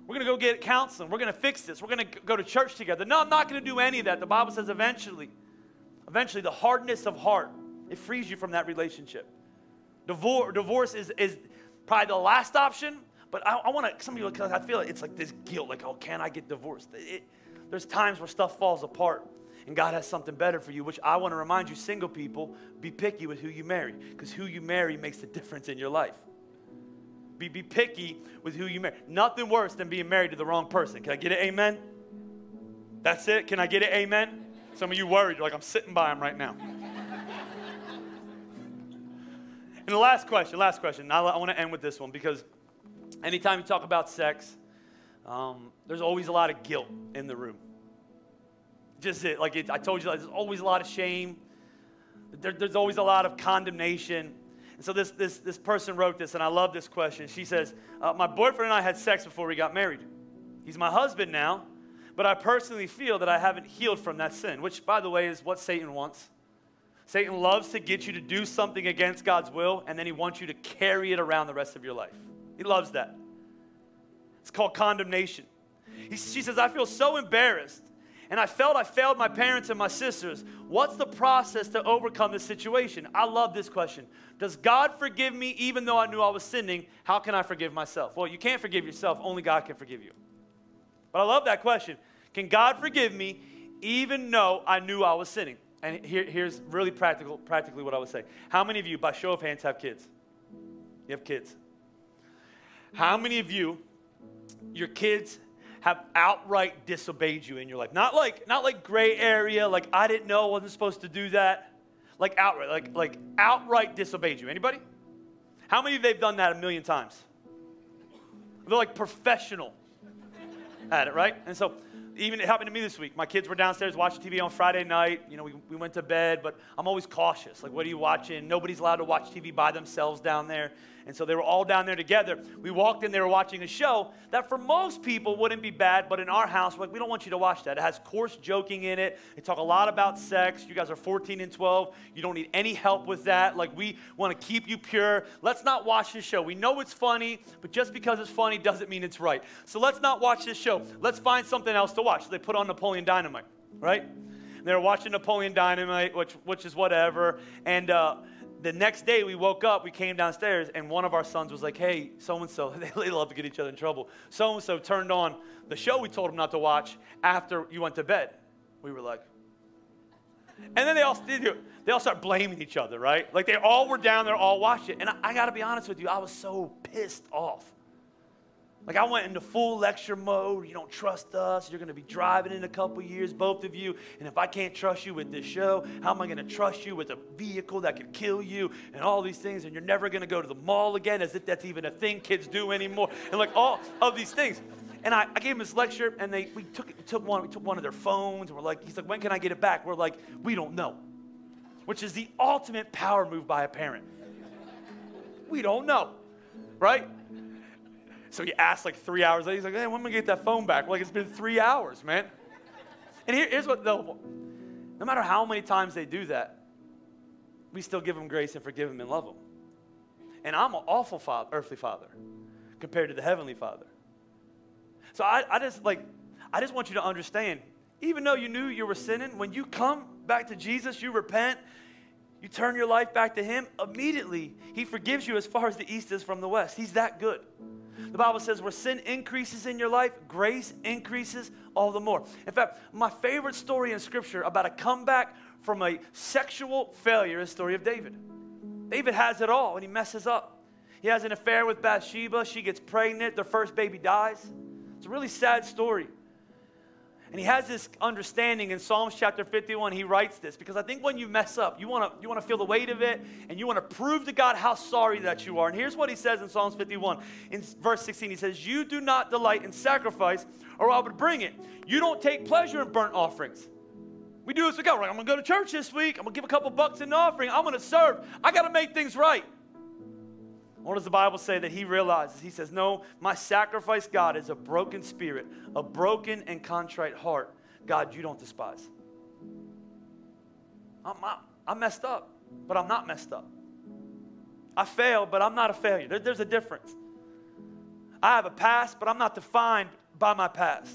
We're going to go get counseling. We're going to fix this. We're going to go to church together. No, I'm not going to do any of that. The Bible says eventually, eventually, the hardness of heart, it frees you from that relationship. Divorce, divorce is, is probably the last option, but I, I want to, some people, I feel like it's like this guilt, like, oh, can I get divorced? It, there's times where stuff falls apart and God has something better for you, which I want to remind you, single people, be picky with who you marry because who you marry makes the difference in your life. Be, be picky with who you marry. Nothing worse than being married to the wrong person. Can I get it? Amen? That's it? Can I get it? Amen? Some of you worried, you're like, I'm sitting by him right now. and the last question, last question. I, I want to end with this one because anytime you talk about sex, um, there's always a lot of guilt in the room. Just it, like it, I told you, there's always a lot of shame. there, there's always a lot of condemnation. And so this, this, this person wrote this, and I love this question. She says, uh, My boyfriend and I had sex before we got married. He's my husband now, but I personally feel that I haven't healed from that sin, which, by the way, is what Satan wants. Satan loves to get you to do something against God's will, and then he wants you to carry it around the rest of your life. He loves that. It's called condemnation. He, she says, I feel so embarrassed and I felt I failed my parents and my sisters. What's the process to overcome this situation? I love this question. Does God forgive me even though I knew I was sinning? How can I forgive myself? Well, you can't forgive yourself, only God can forgive you. But I love that question. Can God forgive me even though I knew I was sinning? And here, here's really practical, practically what I would say. How many of you, by show of hands, have kids? You have kids. How many of you, your kids have outright disobeyed you in your life? Not like, not like gray area, like I didn't know, wasn't supposed to do that. Like outright, like, like outright disobeyed you. Anybody? How many of they've done that a million times? They're like professional at it, right? And so even it happened to me this week. My kids were downstairs watching TV on Friday night. You know, we, we went to bed, but I'm always cautious. Like, what are you watching? Nobody's allowed to watch TV by themselves down there. And so they were all down there together. We walked in, they were watching a show that for most people wouldn't be bad, but in our house, like, we don't want you to watch that. It has coarse joking in it. They talk a lot about sex. You guys are 14 and 12. You don't need any help with that. Like, we want to keep you pure. Let's not watch this show. We know it's funny, but just because it's funny doesn't mean it's right. So let's not watch this show. Let's find something else to watch. So they put on Napoleon Dynamite, right? And they were watching Napoleon Dynamite, which, which is whatever. And, uh, the next day we woke up, we came downstairs, and one of our sons was like, hey, so and so, they love to get each other in trouble. So and so turned on the show we told him not to watch after you went to bed. We were like, and then they all, they all start blaming each other, right? Like they all were down there, all watched it. And I, I got to be honest with you, I was so pissed off. Like I went into full lecture mode. You don't trust us. You're going to be driving in a couple years, both of you. And if I can't trust you with this show, how am I going to trust you with a vehicle that could kill you and all these things? And you're never going to go to the mall again, as if that's even a thing kids do anymore. And like all of these things. And I, I gave him this lecture, and they we took took one we took one of their phones, and we're like, he's like, when can I get it back? We're like, we don't know, which is the ultimate power move by a parent. We don't know, right? So he asked like three hours later. He's like, hey, when am I going to get that phone back? like, it's been three hours, man. And here, here's what they'll, no matter how many times they do that, we still give them grace and forgive them and love them. And I'm an awful father, earthly father compared to the heavenly father. So I, I just like, I just want you to understand, even though you knew you were sinning, when you come back to Jesus, you repent, you turn your life back to Him, immediately He forgives you as far as the east is from the west. He's that good. The Bible says where sin increases in your life, grace increases all the more. In fact, my favorite story in Scripture about a comeback from a sexual failure is the story of David. David has it all and he messes up. He has an affair with Bathsheba. She gets pregnant. Their first baby dies. It's a really sad story. And he has this understanding in Psalms chapter 51. He writes this because I think when you mess up, you want to you want to feel the weight of it and you want to prove to God how sorry that you are. And here's what he says in Psalms 51. In verse 16, he says, You do not delight in sacrifice, or I would bring it. You don't take pleasure in burnt offerings. We do this. We go. like, I'm to go to church this week. I'm to give a couple bucks in offering. I'm going to serve. I got to make things right. What does the Bible say that he realizes? He says, No, my sacrifice, God, is a broken spirit, a broken and contrite heart. God, you don't despise. I'm, I'm messed up, but I'm not messed up. I failed, but I'm not a failure. There, there's a difference. I have a past, but I'm not defined by my past.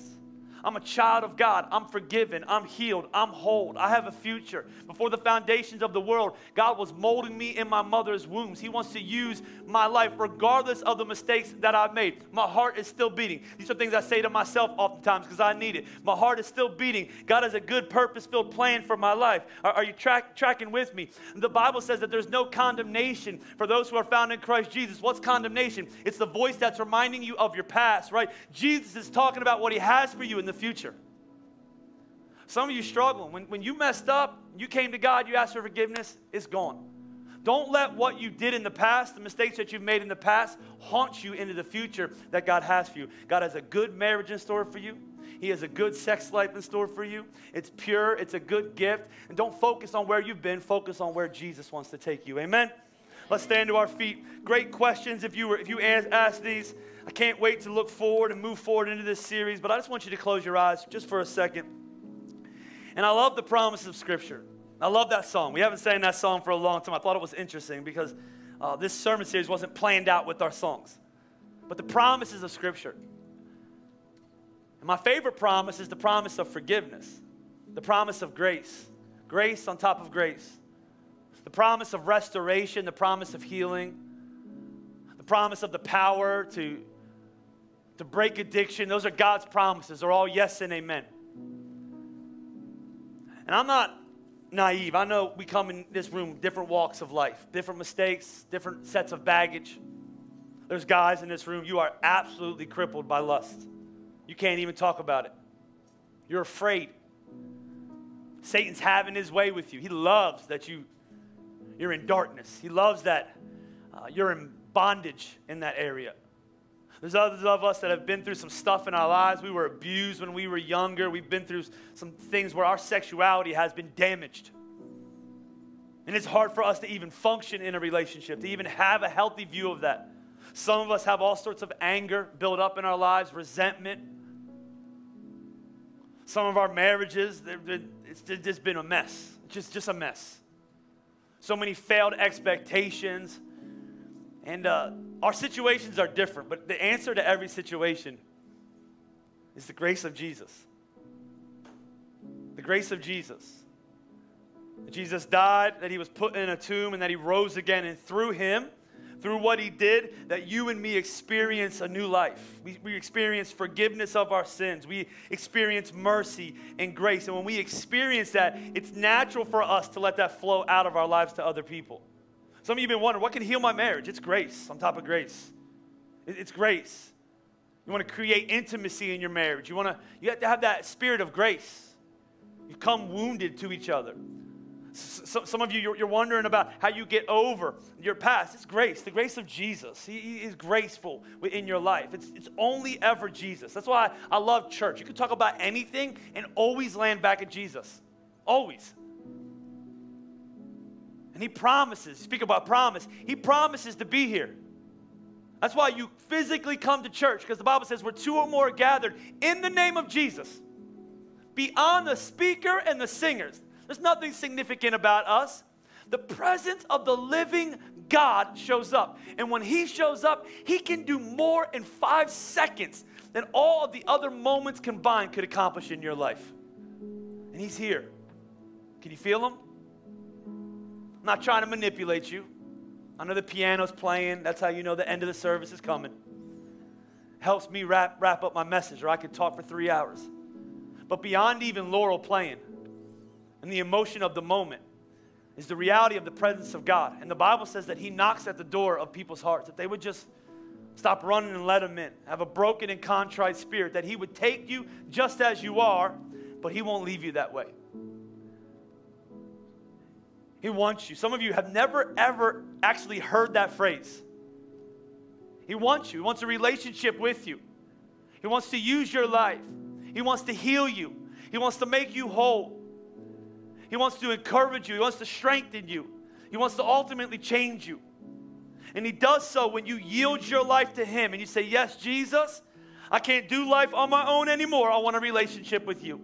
I'm a child of God. I'm forgiven. I'm healed. I'm whole. I have a future. Before the foundations of the world, God was molding me in my mother's wombs. He wants to use my life regardless of the mistakes that I've made. My heart is still beating. These are things I say to myself oftentimes because I need it. My heart is still beating. God has a good purpose filled plan for my life. Are, are you track, tracking with me? The Bible says that there's no condemnation for those who are found in Christ Jesus. What's condemnation? It's the voice that's reminding you of your past, right? Jesus is talking about what he has for you in the future. Some of you struggling. When, when you messed up, you came to God, you asked for forgiveness, it's gone. Don't let what you did in the past, the mistakes that you've made in the past, haunt you into the future that God has for you. God has a good marriage in store for you. He has a good sex life in store for you. It's pure, it's a good gift. And don't focus on where you've been, focus on where Jesus wants to take you. Amen? Let's stand to our feet. Great questions if you, were, if you ask these. I can't wait to look forward and move forward into this series, but I just want you to close your eyes just for a second. And I love the promises of Scripture. I love that song. We haven't sang that song for a long time. I thought it was interesting because uh, this sermon series wasn't planned out with our songs, but the promises of Scripture. And my favorite promise is the promise of forgiveness, the promise of grace, grace on top of grace, the promise of restoration, the promise of healing, the promise of the power to, to break addiction. Those are God's promises. They're all yes and amen. And I'm not naive. I know we come in this room different walks of life, different mistakes, different sets of baggage. There's guys in this room, you are absolutely crippled by lust. You can't even talk about it. You're afraid. Satan's having his way with you. He loves that you you're in darkness. He loves that uh, you're in bondage in that area. There's others of us that have been through some stuff in our lives. We were abused when we were younger. We've been through some things where our sexuality has been damaged. And it's hard for us to even function in a relationship, to even have a healthy view of that. Some of us have all sorts of anger built up in our lives, resentment. Some of our marriages, it's just been a mess. Just, just a mess. So many failed expectations. And uh, our situations are different, but the answer to every situation is the grace of Jesus. The grace of Jesus. Jesus died, that he was put in a tomb, and that he rose again. And through him, through what he did, that you and me experience a new life. We, we experience forgiveness of our sins. We experience mercy and grace. And when we experience that, it's natural for us to let that flow out of our lives to other people. Some of you have been wondering, what can heal my marriage? It's grace on top of grace. It's grace. You want to create intimacy in your marriage. You want to you have to have that spirit of grace. You've come wounded to each other. some of you, you're, you're, wondering about how you get over your past. It's grace, the grace of Jesus. He, he is graceful in your life. It's, it's only ever Jesus. That's why I, I love church. You can talk about anything and always land back at Jesus. Always. And he promises, speak about promise, he promises to be here. That's why you physically come to church, because the Bible says we're two or more gathered in the name of Jesus. Beyond the speaker and the singers, there's nothing significant about us. The presence of the living God shows up. And when He shows up, He can do more in five seconds than all of the other moments combined could accomplish in your life. And He's here. Can you feel Him? I'm not trying to manipulate you. I know the piano's playing. That's how you know the end of the service is coming. Helps me wrap, wrap up my message, or I could talk for three hours. But beyond even Laurel playing and the emotion of the moment is the reality of the presence of God. And the Bible says that He knocks at the door of people's hearts, that they would just stop running and let Him in, have a broken and contrite spirit, that He would take you just as you are, but He won't leave you that way. He wants you. Some of you have never, ever actually heard that phrase. He wants you. He wants a relationship with you. He wants to use your life. He wants to heal you. He wants to make you whole. He wants to encourage you. He wants to strengthen you. He wants to ultimately change you. And He does so when you yield your life to Him and you say, Yes, Jesus, I can't do life on my own anymore. I want a relationship with you.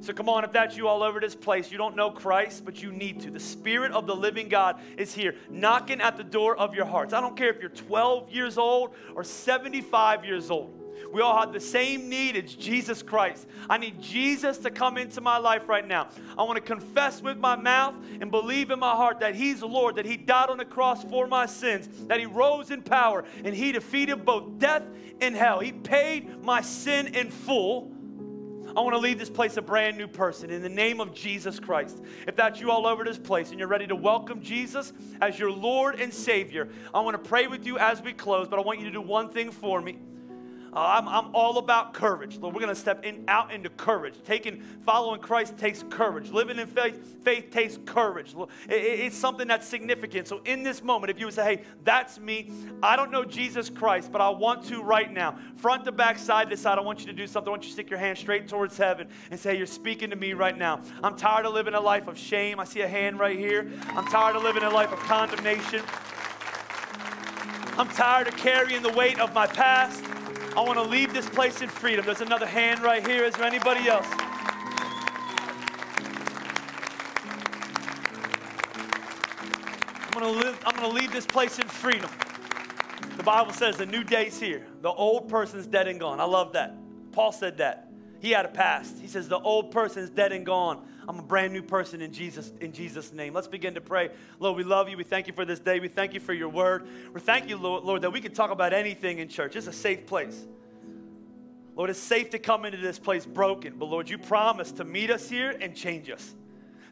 So come on, if that's you all over this place, you don't know Christ, but you need to. The Spirit of the living God is here, knocking at the door of your hearts. I don't care if you're 12 years old or 75 years old. We all have the same need. It's Jesus Christ. I need Jesus to come into my life right now. I want to confess with my mouth and believe in my heart that He's Lord, that He died on the cross for my sins, that He rose in power, and He defeated both death and hell. He paid my sin in full I want to leave this place a brand new person in the name of Jesus Christ. If that's you all over this place and you're ready to welcome Jesus as your Lord and Savior, I want to pray with you as we close, but I want you to do one thing for me. Uh, I'm, I'm all about courage. Lord, we're going to step in, out into courage. Taking, following Christ takes courage. Living in faith, faith takes courage. It, it, it's something that's significant. So in this moment, if you would say, hey, that's me. I don't know Jesus Christ, but I want to right now. Front to back, side to side, I want you to do something. I want you to stick your hand straight towards heaven and say, you're speaking to me right now. I'm tired of living a life of shame. I see a hand right here. I'm tired of living a life of condemnation. I'm tired of carrying the weight of my past. I want to leave this place in freedom. There's another hand right here. Is there anybody else? I'm going to live I'm going to leave this place in freedom. The Bible says the new day's here. The old person's dead and gone. I love that. Paul said that. He had a past. He says the old person's dead and gone. I'm a brand new person in Jesus in Jesus name. Let's begin to pray. Lord, we love you. We thank you for this day. We thank you for your word. We thank you, Lord, Lord that we can talk about anything in church. It's a safe place. Lord, it's safe to come into this place broken, but Lord, you promised to meet us here and change us,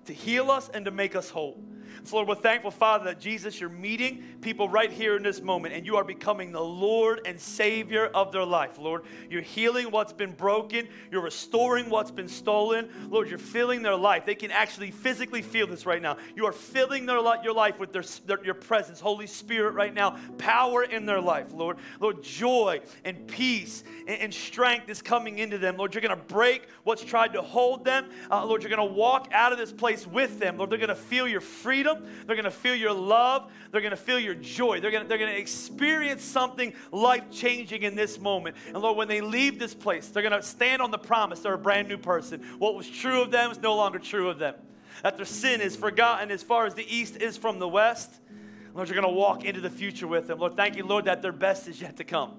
to heal us and to make us whole. So, Lord, we're thankful, Father, that Jesus, you're meeting people right here in this moment, and you are becoming the Lord and Savior of their life, Lord. You're healing what's been broken, you're restoring what's been stolen. Lord, you're filling their life. They can actually physically feel this right now. You are filling their your life with their, their, your presence, Holy Spirit, right now, power in their life, Lord. Lord, joy and peace and, and strength is coming into them. Lord, you're going to break what's tried to hold them. Uh, Lord, you're going to walk out of this place with them. Lord, they're going to feel your freedom freedom. They're going to feel your love. They're going to feel your joy. They're going to, they're going to experience something life changing in this moment. And Lord, when they leave this place, they're going to stand on the promise they're a brand new person. What was true of them is no longer true of them. That their sin is forgotten as far as the east is from the west. Lord, you're going to walk into the future with them. Lord, thank you, Lord, that their best is yet to come.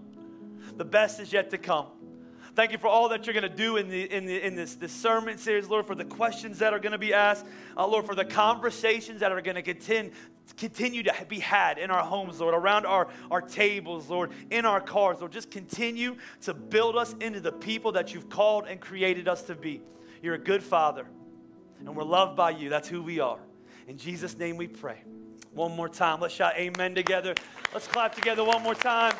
The best is yet to come. Thank you for all that you're going to do in, the, in, the, in this, this sermon series, Lord, for the questions that are going to be asked, uh, Lord, for the conversations that are going to continue, continue to be had in our homes, Lord, around our, our tables, Lord, in our cars, Lord. Just continue to build us into the people that you've called and created us to be. You're a good Father, and we're loved by you. That's who we are. In Jesus' name we pray. One more time. Let's shout amen together. Let's clap together one more time.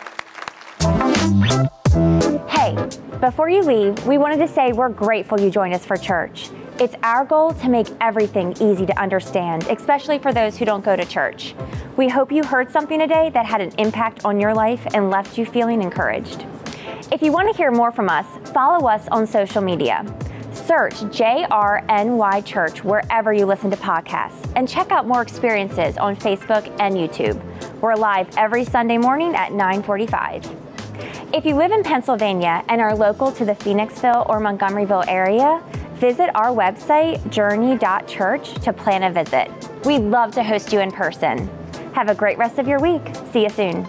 Hey, before you leave, we wanted to say we're grateful you joined us for church. It's our goal to make everything easy to understand, especially for those who don't go to church. We hope you heard something today that had an impact on your life and left you feeling encouraged. If you want to hear more from us, follow us on social media. Search JRNY Church wherever you listen to podcasts and check out more experiences on Facebook and YouTube. We're live every Sunday morning at 945. If you live in Pennsylvania and are local to the Phoenixville or Montgomeryville area, visit our website, jrny.church, to plan a visit. We'd love to host you in person. Have a great rest of your week. See you soon.